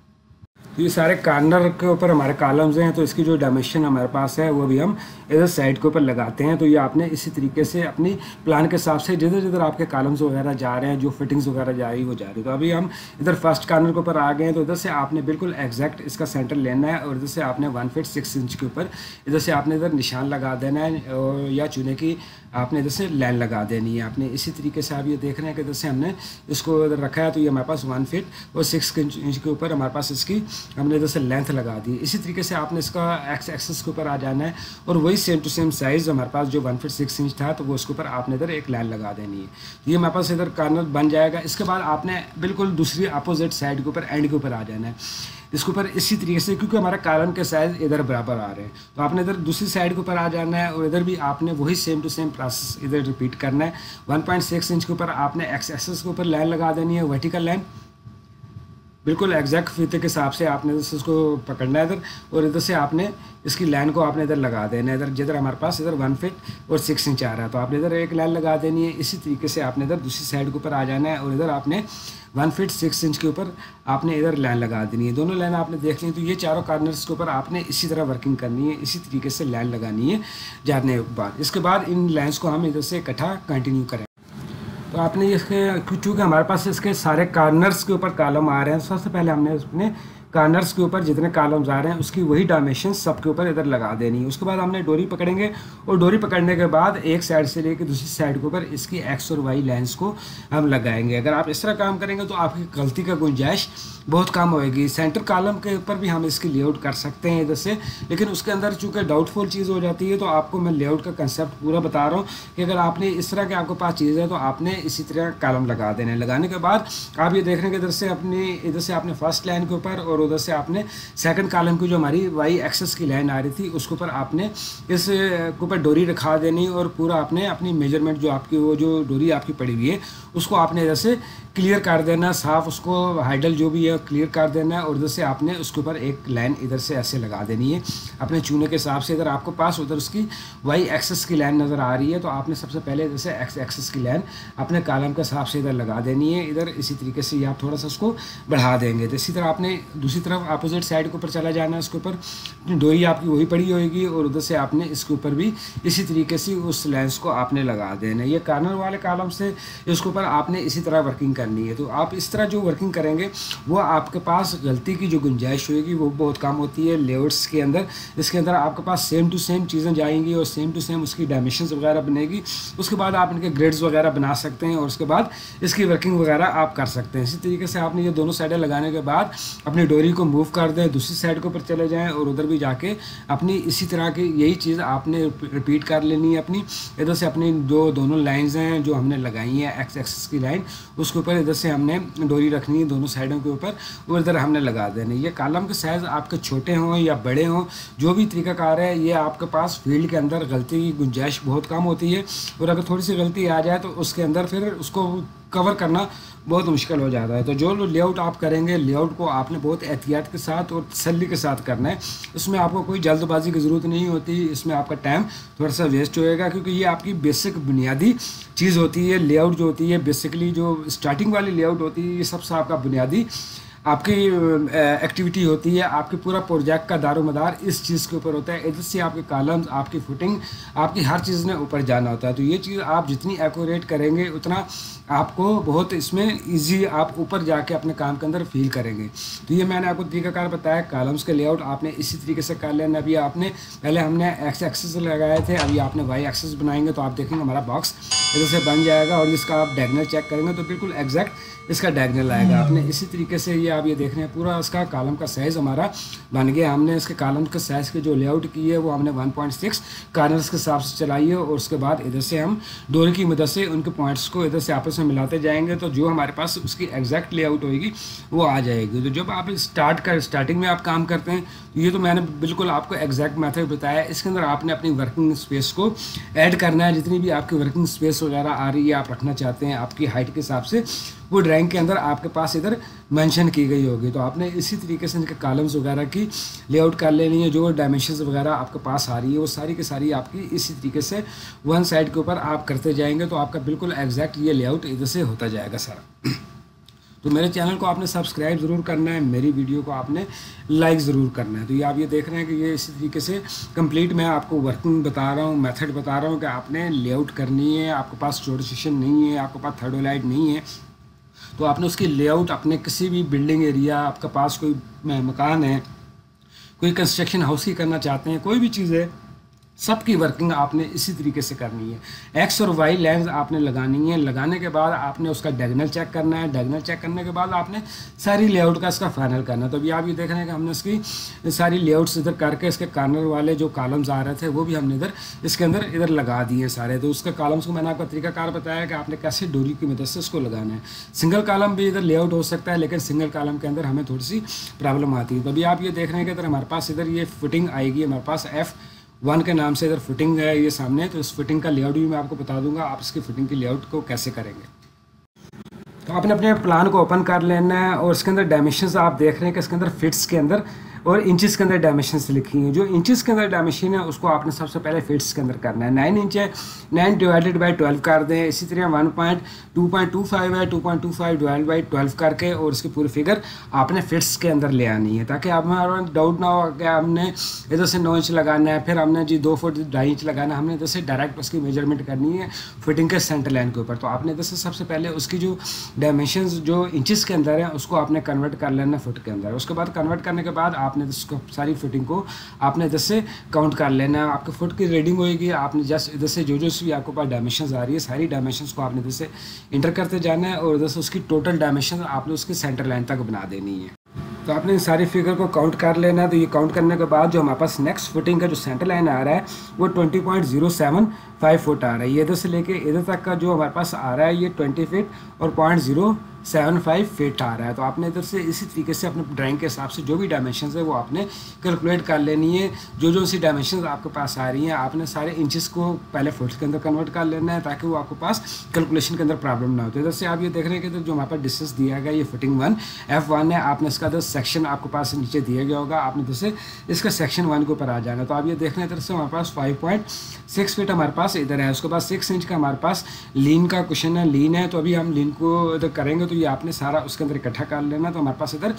तो ये सारे कार्नर के ऊपर हमारे कॉलम्स हैं तो इसकी जो डायमेंशन हमारे पास है, वो भी हम इधर साइड के ऊपर लगाते हैं। तो ये आपने इसी तरीके से अपनी प्लान के हिसाब से जिधर जिधर आपके कॉलम्स वगैरह जा रहे हैं, जो फिटिंग्स वगैरह जा रही वो जा रही है। तो अभी हम इधर फ़र्स्ट कार्नर के ऊपर आ गए हैं तो इधर से आपने बिल्कुल एग्जैक्ट इसका सेंटर लेना है, और इधर से आपने वन फिट सिक्स इंच के ऊपर इधर से आपने इधर निशान लगा देना है, और या चूने की आपने इधर से लाइन लगा देनी है। आपने इसी तरीके से आप ये देख रहे हैं कि इधर से हमने इसको इधर रखा है तो ये हमारे पास वन फिट और सिक्स इंच के ऊपर हमारे पास इसकी हमने इधर से लेंथ लगा दी। इसी तरीके से आपने इसका एक्स एक्सेस के ऊपर आ जाना है और वही सेम टू सेम साइज़ हमारे पास जो वन फिट सिक्स इंच था तो वो उसके ऊपर आपने इधर एक लाइन लगा देनी है। तो ये हमारे पास इधर कार्नर बन जाएगा। इसके बाद आपने बिल्कुल दूसरी अपोजिट साइड के ऊपर एंड के ऊपर आ जाना है। इसके ऊपर इसी तरीके से, क्योंकि हमारा कॉलम के साइज़ इधर बराबर आ रहे हैं। तो आपने इधर दूसरी साइड के ऊपर आ जाना है और इधर भी आपने वही सेम टू सेम प्रोसेस इधर रिपीट करना है। 1.6 इंच के ऊपर आपने एक्स एक्सेस के ऊपर लाइन लगा देनी है वर्टिकल लाइन बिल्कुल एग्जैक्ट फीते के हिसाब से आपने इधर से उसको पकड़ना है इधर, और इधर से आपने इसकी लाइन को आपने इधर लगा देना है। इधर जिधर हमारे पास इधर वन फिट और सिक्स इंच आ रहा है। तो आपने इधर एक लाइन लगा देनी है। इसी तरीके से आपने इधर दूसरी साइड के ऊपर आ जाना है, और इधर आपने वन फिट सिक्स इंच के ऊपर आपने इधर लाइन लगा देनी है। दोनों लाइन आपने देख ली तो ये चारों कार्नर्स के ऊपर आपने इसी तरह वर्किंग करनी है। इसी तरीके से लाइन लगानी है। जाने के बाद, इसके बाद इन लाइन्स को हम इधर से इकट्ठा कंटिन्यू करें तो आपने इसके, चूँकि हमारे पास इसके सारे कार्नर्स के ऊपर कॉलम आ रहे हैं, सबसे पहले हमने अपने कार्नर्स के ऊपर जितने कॉलम्स आ रहे हैं, उसकी वही डायमेंशन सबके ऊपर इधर लगा देनी है। उसके बाद हमने डोरी पकड़ेंगे और डोरी पकड़ने के बाद एक साइड से लेकर दूसरी साइड के ऊपर इसकी एक्स और वाई लेंस को हम लगाएँगे। अगर आप इस तरह काम करेंगे तो आपकी गलती का गुंजाइश बहुत कम होएगी। सेंटर कॉलम के ऊपर भी हम इसकी लेआउट कर सकते हैं इधर से। लेकिन उसके अंदर चूँकि डाउटफुल चीज़ हो जाती है तो आपको मैं लेआउट का कंसेप्ट पूरा बता रहा हूँ कि अगर आपने इस तरह के आपके पास चीज़ है तो आपने इसी तरह कॉलम लगा देना लगाने के बाद आप ये देख रहे हैं कि इधर से अपनी, इधर से आपने फ़र्स्ट लाइन के ऊपर और उधर से आपने सेकंड कॉलम की जो हमारी वाई एक्सेस की लाइन आ रही थी, उसके ऊपर आपने इस ऊपर डोरी रखा देनी और पूरा आपने अपनी मेज़रमेंट जो आपकी, वो जो डोरी आपकी पड़ी हुई है, उसको आपने इधर से क्लियर कर देना, साफ़ उसको हाइडल जो भी है क्लियर कर देना है और इधर से आपने उसके ऊपर एक लाइन इधर से ऐसे लगा देनी है। अपने चूने के हिसाब से इधर आपको पास उधर उसकी वाई एक्सेस की लाइन नज़र आ रही है तो आपने सबसे पहले इधर से एक्स एक्सेस की लाइन अपने कालम के हिसाब से इधर लगा देनी है। इधर इसी तरीके से आप थोड़ा सा उसको बढ़ा देंगे। तो इसी तरह आपने दूसरी तरफ़ अपोजिट साइड के ऊपर चला जाना है उसके ऊपर। डोरी आपकी वही पड़ी होगी और उधर से आपने इसके ऊपर भी इसी तरीके से उस लेंस को आपने लगा देना ये कार्नर वाले कालम से इसके ऊपर आपने इसी तरह वर्किंग करनी है। तो आप इस तरह जो वर्किंग करेंगे, वो आपके पास गलती की जो गुंजाइश होगी वो बहुत कम होती है लेआउट्स के अंदर। इसके अंदर आपके पास सेम टू सेम चीज़ें जाएँगी और सेम टू सेम उसकी डायमेंशन वगैरह बनेगी। उसके बाद आप इनके ग्रेड्स वगैरह बना सकते हैं और उसके बाद इसकी वर्किंग वगैरह आप कर सकते हैं। इसी तरीके से आपने ये दोनों साइडें लगाने के बाद अपनी डोरी को मूव कर दें, दूसरी साइड के ऊपर चले जाएँ और उधर भी जाके अपनी इसी तरह की यही चीज़ आपने रिपीट कर लेनी है अपनी। इधर से अपनी जो दोनों लाइन्स हैं जो हमने लगाई हैं एक्स एक्सिस की लाइन उसके ऊपर इधर से हमने डोरी रखनी है दोनों साइडों के ऊपर और इधर हमने लगा देने ये कालम के साइज़ आपके छोटे हों या बड़े हों, जो भी तरीकाकार है, ये आपके पास फ़ील्ड के अंदर गलती की गुंजाइश बहुत कम होती है। और अगर थोड़ी सी गलती आ जाए तो उसके अंदर फिर उसको कवर करना बहुत मुश्किल हो जाता है। तो जो लेआउट आप करेंगे लेआउट को आपने बहुत एहतियात के साथ और तसली के साथ करना है। इसमें आपको कोई जल्दबाजी की ज़रूरत नहीं होती, इसमें आपका टाइम थोड़ा सा वेस्ट होएगा, क्योंकि ये आपकी बेसिक बुनियादी चीज़ होती है लेआउट जो होती है बेसिकली जो स्टार्टिंग वाली लेआउट होती है, ये सबसे आपका बुनियादी आपकी एक्टिविटी होती है, आपके पूरा प्रोजेक्ट का दारोमदार इस चीज़ के ऊपर होता है इधर से आपके कॉलम्स आपकी फुटिंग आपकी हर चीज़ ने ऊपर जाना होता है। तो ये चीज़ आप जितनी एक्यूरेट करेंगे, उतना आपको बहुत इसमें इजी आप ऊपर जाके अपने काम के अंदर फील करेंगे। तो ये मैंने आपको तरीकाकार बताया कॉलम्स के लेआउट आपने इसी तरीके से कर लेना। अभी आपने, पहले हमने एक्स एक्सेस लगाए थे, अभी आपने वाई एक्सेस बनाएँगे तो आप देखेंगे हमारा बॉक्स इधर से बन जाएगा और इसका आप डायगनल चेक करेंगे तो बिल्कुल एग्जैक्ट इसका डायगनल आएगा। आपने इसी तरीके से ये आप ये देख रहे हैं पूरा इसका कॉलम का साइज़ हमारा बन गया। हमने इसके कॉलम के साइज़ के जो लेआउट की है वो हमने 1.6 पॉइंट कार्नर्स के हिसाब से चलाई है और उसके बाद इधर से हम डोरी की मदद से उनके पॉइंट्स को इधर से आपस में मिलाते जाएँगे। तो जो हमारे पास उसकी एग्जैक्ट लेआउट होगी वो आ जाएगी। तो जब आप स्टार्ट कर स्टार्टिंग में आप काम करते हैं तो ये तो मैंने बिल्कुल आपको एग्जैक्ट मैथड बताया। इसके अंदर आपने अपनी वर्किंग स्पेस को ऐड करना है। जितनी भी आपकी वर्किंग स्पेस वगैरह आ रही है आप रखना चाहते हैं आपकी हाइट के हिसाब से वो ड्राइंग के अंदर आपके पास इधर मेंशन की गई होगी। तो आपने इसी तरीके से इनके कॉलम्स वगैरह की लेआउट कर लेनी है, जो डायमेंशन वगैरह आपके पास आ रही है, वो सारी की सारी आपकी इसी तरीके से वन साइड के ऊपर आप करते जाएँगे तो आपका बिल्कुल एग्जैक्ट ये लेआउट इधर से होता जाएगा सारा। (clears throat) तो मेरे चैनल को आपने सब्सक्राइब ज़रूर करना है, मेरी वीडियो को आपने लाइक ज़रूर करना है। तो ये आप ये देख रहे हैं कि ये इसी तरीके से कंप्लीट मैं आपको वर्किंग बता रहा हूँ मेथड बता रहा हूँ कि आपने लेआउट करनी है, आपके पास स्टोर नहीं है, आपके पास थर्डोलाइट नहीं है तो आपने उसकी लेआउट अपने किसी भी बिल्डिंग एरिया आपके पास कोई मकान है, कोई कंस्ट्रक्शन हाउस ही करना चाहते हैं, कोई भी चीज़ है सबकी वर्किंग आपने इसी तरीके से करनी है। एक्स और वाई लेंस आपने लगानी है। लगाने के बाद आपने उसका डायगनल चेक करना है। डायगनल चेक करने के बाद आपने सारी लेआउट का इसका फाइनल करना है। तो अभी आप ये देख रहे हैं कि हमने इसकी सारी लेआउट्स इधर करके इसके कार्नर वाले जो कॉलम्स आ रहे थे, वो भी हमने इधर, इसके अंदर इधर लगा दिए सारे। तो उसके कॉलम्स को मैंने आपका तरीकाकार बताया कि आपने कैसे डोरी की मदद से इसको लगाना है। सिंगल कॉलम भी इधर लेआउट हो सकता है, लेकिन सिंगल कॉलम के अंदर हमें थोड़ी सी प्रॉब्लम आती है। तो अभी आप ये देख रहे हैं कि इधर हमारे पास इधर ये फिटिंग आएगी, हमारे पास एफ़ वन के नाम से इधर फिटिंग है ये सामने तो इस फिटिंग का लेआउट भी मैं आपको बता दूँगा, आप इसकी फिटिंग की लेआउट को कैसे करेंगे। तो आपने अपने प्लान को ओपन कर लेना है और इसके अंदर डायमेंशन आप देख रहे हैं कि इसके अंदर फिट्स के अंदर और इंचेस के अंदर डायमेंशन लिखी हैं। जो इंचेस के अंदर डायमेंशन है, उसको आपने सबसे पहले फिट्स के अंदर करना है। नाइन इंच है। नाइन डिवाइडेड बाई ट्वेल्व कर दें। इसी तरह one point two point two five है two point two five divide by twelve करके और उसकी पूरी फिगर आपने फिट्स के अंदर ले आनी है। ताकि आप हमारा डाउट ना हो कि हमने इधर से नौ इंच लगाना है, फिर हमने जी दो फुट ढाई इंच लगाना है, हमने इधर से डायरेक्ट उसकी मेज़रमेंट करनी है फिटिंग के सेंटर लाइन के ऊपर। तो आपने इधर से सबसे पहले उसकी जो डायमेंशन जो इंचज़ के अंदर है, उसको आपने कन्वर्ट कर लेना फुट के अंदर। उसके बाद कन्वर्ट करने के बाद आपने उसको सारी फिटिंग को आपने इधर से काउंट कर लेना। है आपके फुट की रीडिंग होएगी, आपने जस्ट इधर से जो जो भी आपके पास डायमेंशन आ रही है, सारी डायमेंशन को आपने इधर से इंटर करते जाना है और इधर से उसकी टोटल डायमेंशन आपने उसकी सेंटर लाइन तक बना देनी है। तो आपने इन सारी फिगर को काउंट कर लेना। है तो ये काउंट करने के बाद जो हमारे पास नेक्स्ट फुटिंग का जो सेंटर लाइन आ रहा है, वो twenty point zero seven five foot आ रहा है। ये इधर से लेके इधर तक का जो हमारे पास आ रहा है, ये ट्वेंटी फीट और point zero seven five feet आ रहा है। तो आपने इधर से इसी तरीके से अपने ड्राइंग के हिसाब से जो भी डायमेंशन है वो आपने कैलकुलेट कर लेनी है। जो जो सी डायमेंशन आपके पास आ रही हैं, आपने सारे इंचज़ को पहले फुट के अंदर कन्वर्ट कर लेना है ताकि वो आपके पास कैलकुलेशन के अंदर प्रॉब्लम ना हो। तो इधर से आप ये देख रहे हैं कि जो हमारे पास डिस्टेंस दिया गया ये फिटिंग वन एफ़ वन है। आपने इसका इधर सेक्शन आपके पास नीचे दिया गया होगा। आपने इधर से इसका सेक्शन वन के ऊपर आ जाना तो आप ये देख रहे हैं इधर से हमारे पास फाइव पॉइंट सिक्स फीट हमारे पास इधर है। उसके बाद सिक्स इंच का हमारे पास लीन का क्वेश्चन है। लीन है तो अभी हम लीन को इधर करेंगे तो ये आपने सारा उसके अंदर इकट्ठा कर लेना तो हमारे पास इधर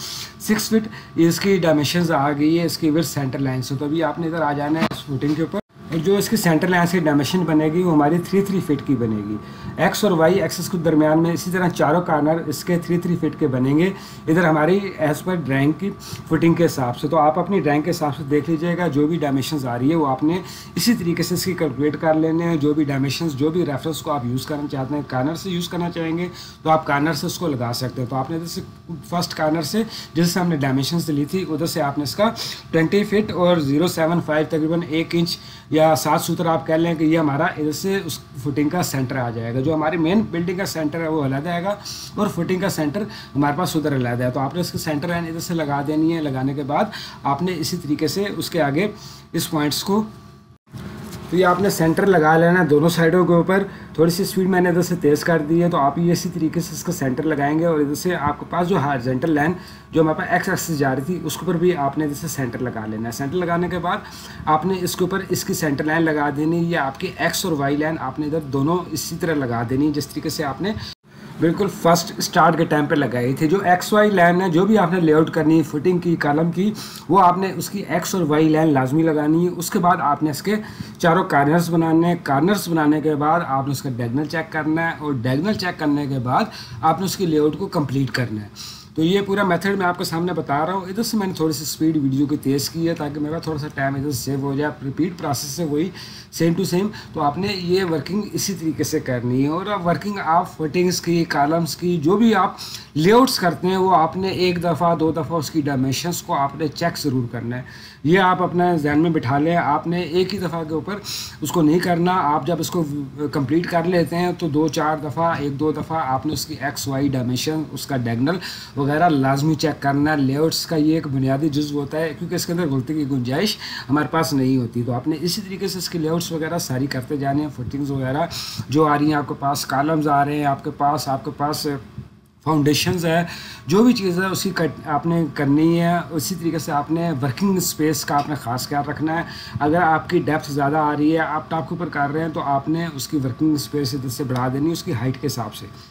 सिक्स फिट इसकी डायमेंशन आ गई है, इसकी विथ सेंटर लाइन से तो अभी आपने इधर आ जाना है फुटिंग के ऊपर। और जो इसकी सेंटर लाइन से डायमेंशन बनेगी, वो हमारी थ्री थ्री फिट की बनेगी। एक्स और वाई एक्सेस के दरमियान में इसी तरह चारों कार्नर इसके थ्री थ्री फिट के बनेंगे। इधर हमारी एज पर ड्राइंग की फुटिंग के हिसाब से तो आप अपनी ड्राइंग के हिसाब से देख लीजिएगा, जो भी डायमेंशन आ रही है वो आपने इसी तरीके से इसकी कैलकुलेट कर लेने हैं। जो भी डायमेंशन जो भी रेफरेंस को आप यूज़ करना चाहते हैं कार्नर से यूज़ करना चाहेंगे तो आप कार्नर से उसको लगा सकते हैं। तो आपने इधर से फ़र्स्ट कार्नर से जिससे हमने डायमेंशन ली थी, उधर से आपने इसका ट्वेंटी फिट और ज़ीरो सेवन फाइव तकरीबन एक इंच या सात सूत्र आप कह लें कि ये हमारा इधर से उस फुटिंग का सेंटर आ जाएगा। जो हमारी मेन बिल्डिंग का सेंटर है, वो अलग आएगा और फुटिंग का सेंटर हमारे पास उधर अलग है। तो आपने इसके सेंटर लाइन इधर से लगा देनी है। लगाने के बाद आपने इसी तरीके से उसके आगे इस पॉइंट्स को तो ये आपने सेंटर लगा लेना है दोनों साइडों के ऊपर। थोड़ी सी स्पीड मैंने इधर से तेज़ कर दी है तो आप ये इसी तरीके से इसका सेंटर लगाएँगे और इधर से आपके पास जो हार्जेंटल लाइन जो हमारे पास एक्स एक्सिस जा रही थी, उसके ऊपर भी आपने इधर से सेंटर लगा लेना है। सेंटर लगाने के बाद आपने इसके ऊपर इसकी सेंटर लाइन लगा देनी या आपकी एक्स और वाई लाइन आपने इधर दोनों इसी तरह लगा देनी जिस तरीके से आपने बिल्कुल फ़र्स्ट स्टार्ट के टाइम पे लगाई थी। जो एक्स वाई लाइन है, जो भी आपने लेआउट करनी है फिटिंग की कलम की, वो आपने उसकी एक्स और वाई लाइन लाजमी लगानी है। उसके बाद आपने इसके चारों कार्नर्स बनाने हैं। कार्नर्स बनाने के बाद आपने उसका डैगनल चेक करना है और डैगनल चेक करने के बाद आपने उसकी लेआउट को कंप्लीट करना है। तो ये पूरा मेथड मैं आपके सामने बता रहा हूँ। इधर से मैंने थोड़ी सी स्पीड वीडियो की तेज़ की है ताकि मेरा थोड़ा सा टाइम इधर सेव हो जाए। रिपीट प्रोसेस से वही सेम टू सेम तो आपने ये वर्किंग इसी तरीके से करनी है और वर्किंग आप फिटिंग्स की कॉलम्स की, जो भी आप लेआउट्स करते हैं, वो आपने एक दफ़ा, दो दफ़ा उसकी डायमेंशंस को आपने चेक ज़रूर करना है। ये आप अपना जहन में बिठा लें, आपने एक ही दफ़ा के ऊपर उसको नहीं करना। आप जब इसको कंप्लीट कर लेते हैं तो दो, चार दफ़ा, एक, दो दफ़ा आपने उसकी एक्स वाई डायमेंशन उसका डायगनल वगैरह लाजमी चेक करना है। लेआउट्स का ये एक बुनियादी जुज होता है, क्योंकि इसके अंदर गलती की गुंजाइश हमारे पास नहीं होती। तो आपने इसी तरीके से इसके लेआउट्स वगैरह सारी करते जाने हैं फिटिंग्स वगैरह जो आ रही हैं आपके पास कॉलम्स आ रहे हैं आपके पास आपके पास फाउंडेशंस है, जो भी चीज़ है, उसी कट, आपने करनी है, उसी तरीके से आपने वर्किंग स्पेस का आपने ख़ास ख्याल रखना है। अगर आपकी डेप्थ ज़्यादा आ रही है, आप टॉप के ऊपर कर रहे हैं तो आपने उसकी वर्किंग स्पेस इधर से बढ़ा देनी है, उसकी हाइट के हिसाब से।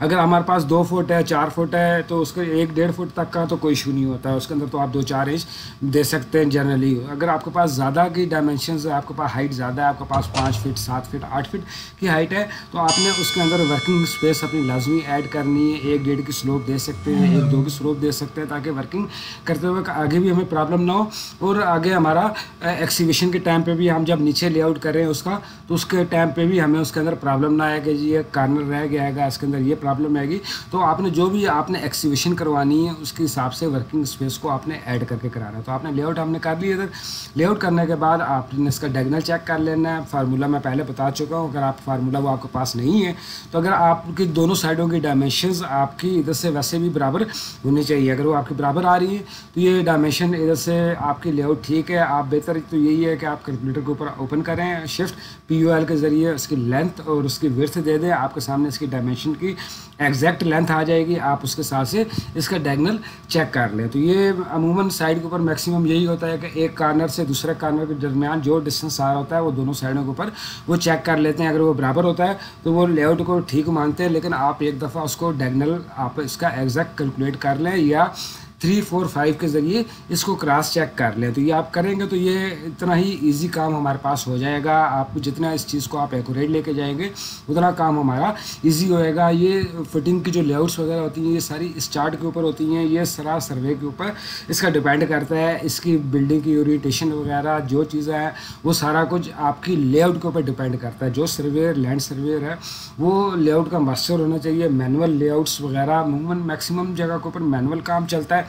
अगर हमारे पास दो फुट है, चार फुट है तो उसके एक डेढ़ फुट तक का तो कोई इशू नहीं होता है। उसके अंदर तो आप दो चार इंच दे सकते हैं जनरली अगर आपके पास ज़्यादा की डायमेंशन है, आपके पास हाइट ज़्यादा है, आपके पास पाँच फिट, सात फिट, आठ फिट की हाइट है तो आपने उसके अंदर वर्किंग स्पेस अपनी लाजमी ऐड करनी है। एक डेढ़ की स्लोप दे सकते हैं, एक दो की स्लोप दे सकते हैं, ताकि वर्किंग करते हुए आगे भी हमें प्रॉब्लम ना हो। और आगे हमारा एक्सीबिशन के टाइम पर भी हम जब नीचे लेआउट करें उसका तो उसके टाइम पर भी हमें उसके अंदर प्रॉब्लम ना आए कि जी, ये कार्नर रह गया है इसके अंदर ये प्रॉब्लम आएगी। तो आपने जो भी आपने एक्सीबिशन करवानी है, उसके हिसाब से वर्किंग स्पेस को आपने ऐड करके कराना है। तो आपने लेआउट हमने कर लिया इधर। लेआउट करने के बाद आपने इसका डेगनल चेक कर लेना है। फार्मूला मैं पहले बता चुका हूँ, अगर आप फार्मूला वो आपके पास नहीं है तो अगर आपकी दोनों साइडों की डायमेंशन आपकी इधर से वैसे भी बराबर होनी चाहिए। अगर वो आपकी बराबर आ रही है तो ये डायमेंशन इधर से आपकी लेआउट ठीक है। आप बेहतर तो यही है कि आप कैलकुलेटर के ऊपर ओपन करें शिफ्ट पी के ज़रिए उसकी लेंथ और उसकी विर्थ दे दें। आपके सामने इसकी डायमेंशन की एग्जैक्ट लेंथ आ जाएगी, आप उसके साथ से इसका डायगनल चेक कर लें। तो ये अमूमन साइड के ऊपर मैक्सिमम यही होता है कि एक कार्नर से दूसरे कार्नर के दरमियान जो डिस्टेंस आ रहा होता है, वो दोनों साइडों के ऊपर वो चेक कर लेते हैं। अगर वो बराबर होता है तो वो लेआउट को ठीक मानते हैं, लेकिन आप एक दफ़ा उसको डायगनल आप इसका एग्जैक्ट कैलकुलेट कर लें या थ्री फोर फाइव के ज़रिए इसको क्रॉस चेक कर लें। तो ये आप करेंगे तो ये इतना ही इजी काम हमारे पास हो जाएगा। आप जितना इस चीज़ को आप एक्यूरेट लेके जाएँगे, उतना काम हमारा इजी होएगा। ये फिटिंग की जो लेआउट्स वगैरह होती हैं, ये सारी स्टार्ट के ऊपर होती हैं, ये सारा सर्वे के ऊपर इसका डिपेंड करता है। इसकी बिल्डिंग की ओरिएंटेशन वगैरह, जो चीज़ें हैं, वो सारा कुछ आपकी लेआउट के ऊपर डिपेंड करता है। जो सर्वेयर लैंड सर्वेयर है, वो लेआउट का मास्टर होना चाहिए। मैनुअल लेआउट्स वगैरह अमूमन मैक्सिमम जगह के ऊपर मैनुअल काम चलता है।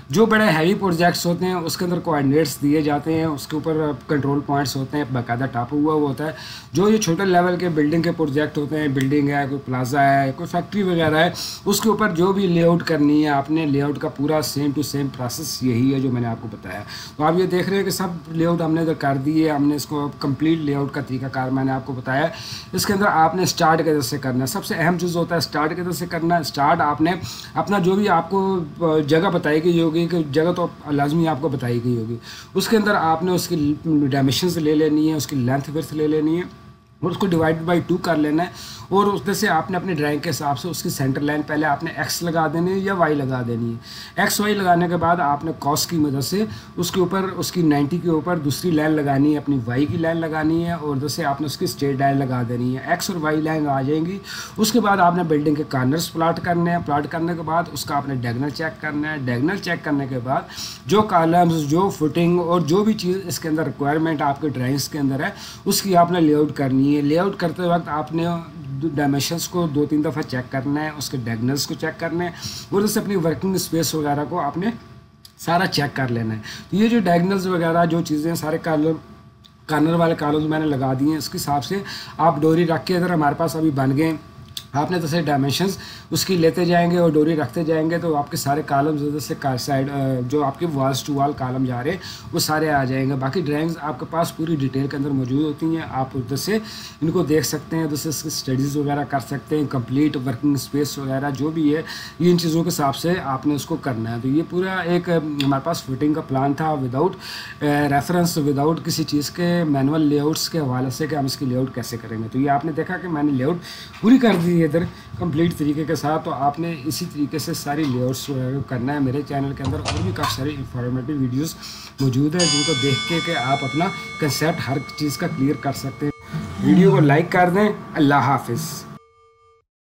जो बड़े हैवी प्रोजेक्ट्स होते हैं, उसके अंदर कोऑर्डिनेट्स दिए जाते हैं, उसके ऊपर कंट्रोल पॉइंट्स होते हैं, बाकायदा टाप हुआ हुआ होता है। जो ये छोटे लेवल के बिल्डिंग के प्रोजेक्ट होते हैं बिल्डिंग है, कोई प्लाजा है, कोई फैक्ट्री वगैरह है, उसके ऊपर जो भी लेआउट करनी है, आपने लेआउट का पूरा सेम टू सेम प्रोसेस यही है जो मैंने आपको बताया। तो आप ये देख रहे हैं कि सब लेआउट हमने इधर कर दिए हमने इसको कंप्लीट लेआउट का तरीकाकार मैंने आपको बताया। इसके अंदर आपने स्टार्ट कैसे से करना है? सबसे अहम चीज़ होता है स्टार्ट कैसे से करना स्टार्ट आपने अपना जो भी आपको जगह बताई होगी कि जगह तो लाजमी आपको बताई गई होगी। उसके अंदर आपने उसकी डायमेंशन ले लेनी है, उसकी लेंथ वर्थ ले लेनी है और उसको डिवाइड बाई टू कर लेना है। और उसमें से आपने अपने ड्राइंग के हिसाब से उसकी सेंटर लाइन पहले आपने एक्स लगा देनी है या वाई लगा देनी है। एक्स वाई लगाने के बाद आपने कॉस की मदद से उसके ऊपर, उसकी 90 के ऊपर दूसरी लाइन लगानी है, अपनी वाई की लाइन लगानी है और जैसे आपने उसकी स्ट्रेट लाइन लगा देनी है। एक्स और वाई लाइन आ जाएँगी। उसके बाद आपने बिल्डिंग के कार्नर्स प्लाट करने हैं। प्लाट करने के बाद उसका आपने डेगनल चेक करना है। डेगनल चेक करने के बाद जो कॉलम्स जो फुटिंग और जो भी चीज़ इसके अंदर रिक्वायरमेंट आपके ड्राइंग्स के अंदर है, उसकी आपने लेआउट करनी है। लेआउट करते वक्त आपने डायमेंशंस को दो तीन दफ़ा चेक करना है, उसके डायगनल्स को चेक करना है और उससे अपनी वर्किंग स्पेस वगैरह को आपने सारा चेक कर लेना है। तो ये जो डायगनल्स वगैरह, जो चीज़ें सारे कॉलम कार्नर वाले कॉलम्स मैंने लगा दिए हैं उसके हिसाब से आप डोरी रख के अगर हमारे पास अभी बन गए आपने तो से डायमेंशंस उसकी लेते जाएँगे और डोरी रखते जाएँगे तो आपके सारे कॉलम जैसे साइड जो आपके वॉल्स टू वॉल कॉलम जा रहे हैं, वो सारे आ जाएँगे। बाकी ड्राइंग्स आपके पास पूरी डिटेल के अंदर मौजूद होती हैं। आप उधर से इनको देख सकते हैं, उधर से स्टडीज़ वगैरह कर सकते हैं कंप्लीट वर्किंग स्पेस वगैरह जो भी है इन चीज़ों के हिसाब से आपने उसको करना है। तो ये पूरा एक हमारे पास फिटिंग का प्लान था विदाउट रेफरेंस विदाउट किसी चीज़ के मैनुअल लेआउट्स के हवाले से कि हम इसकी लेआउट कैसे करेंगे। तो ये आपने देखा कि मैंने लेआउट पूरी कर दी है इधर कंप्लीट तरीके के साथ तो आपने इसी तरीके से सारी लेआउट्स करना है मेरे चैनल के अंदर, और भी काफ़ी सारी इंफॉर्मेटिव वीडियोस मौजूद हैं, जिनको देख के कि आप अपना कंसेप्ट हर चीज़ का क्लियर कर सकते हैं। वीडियो को लाइक कर दें। अल्लाह हाफिज़।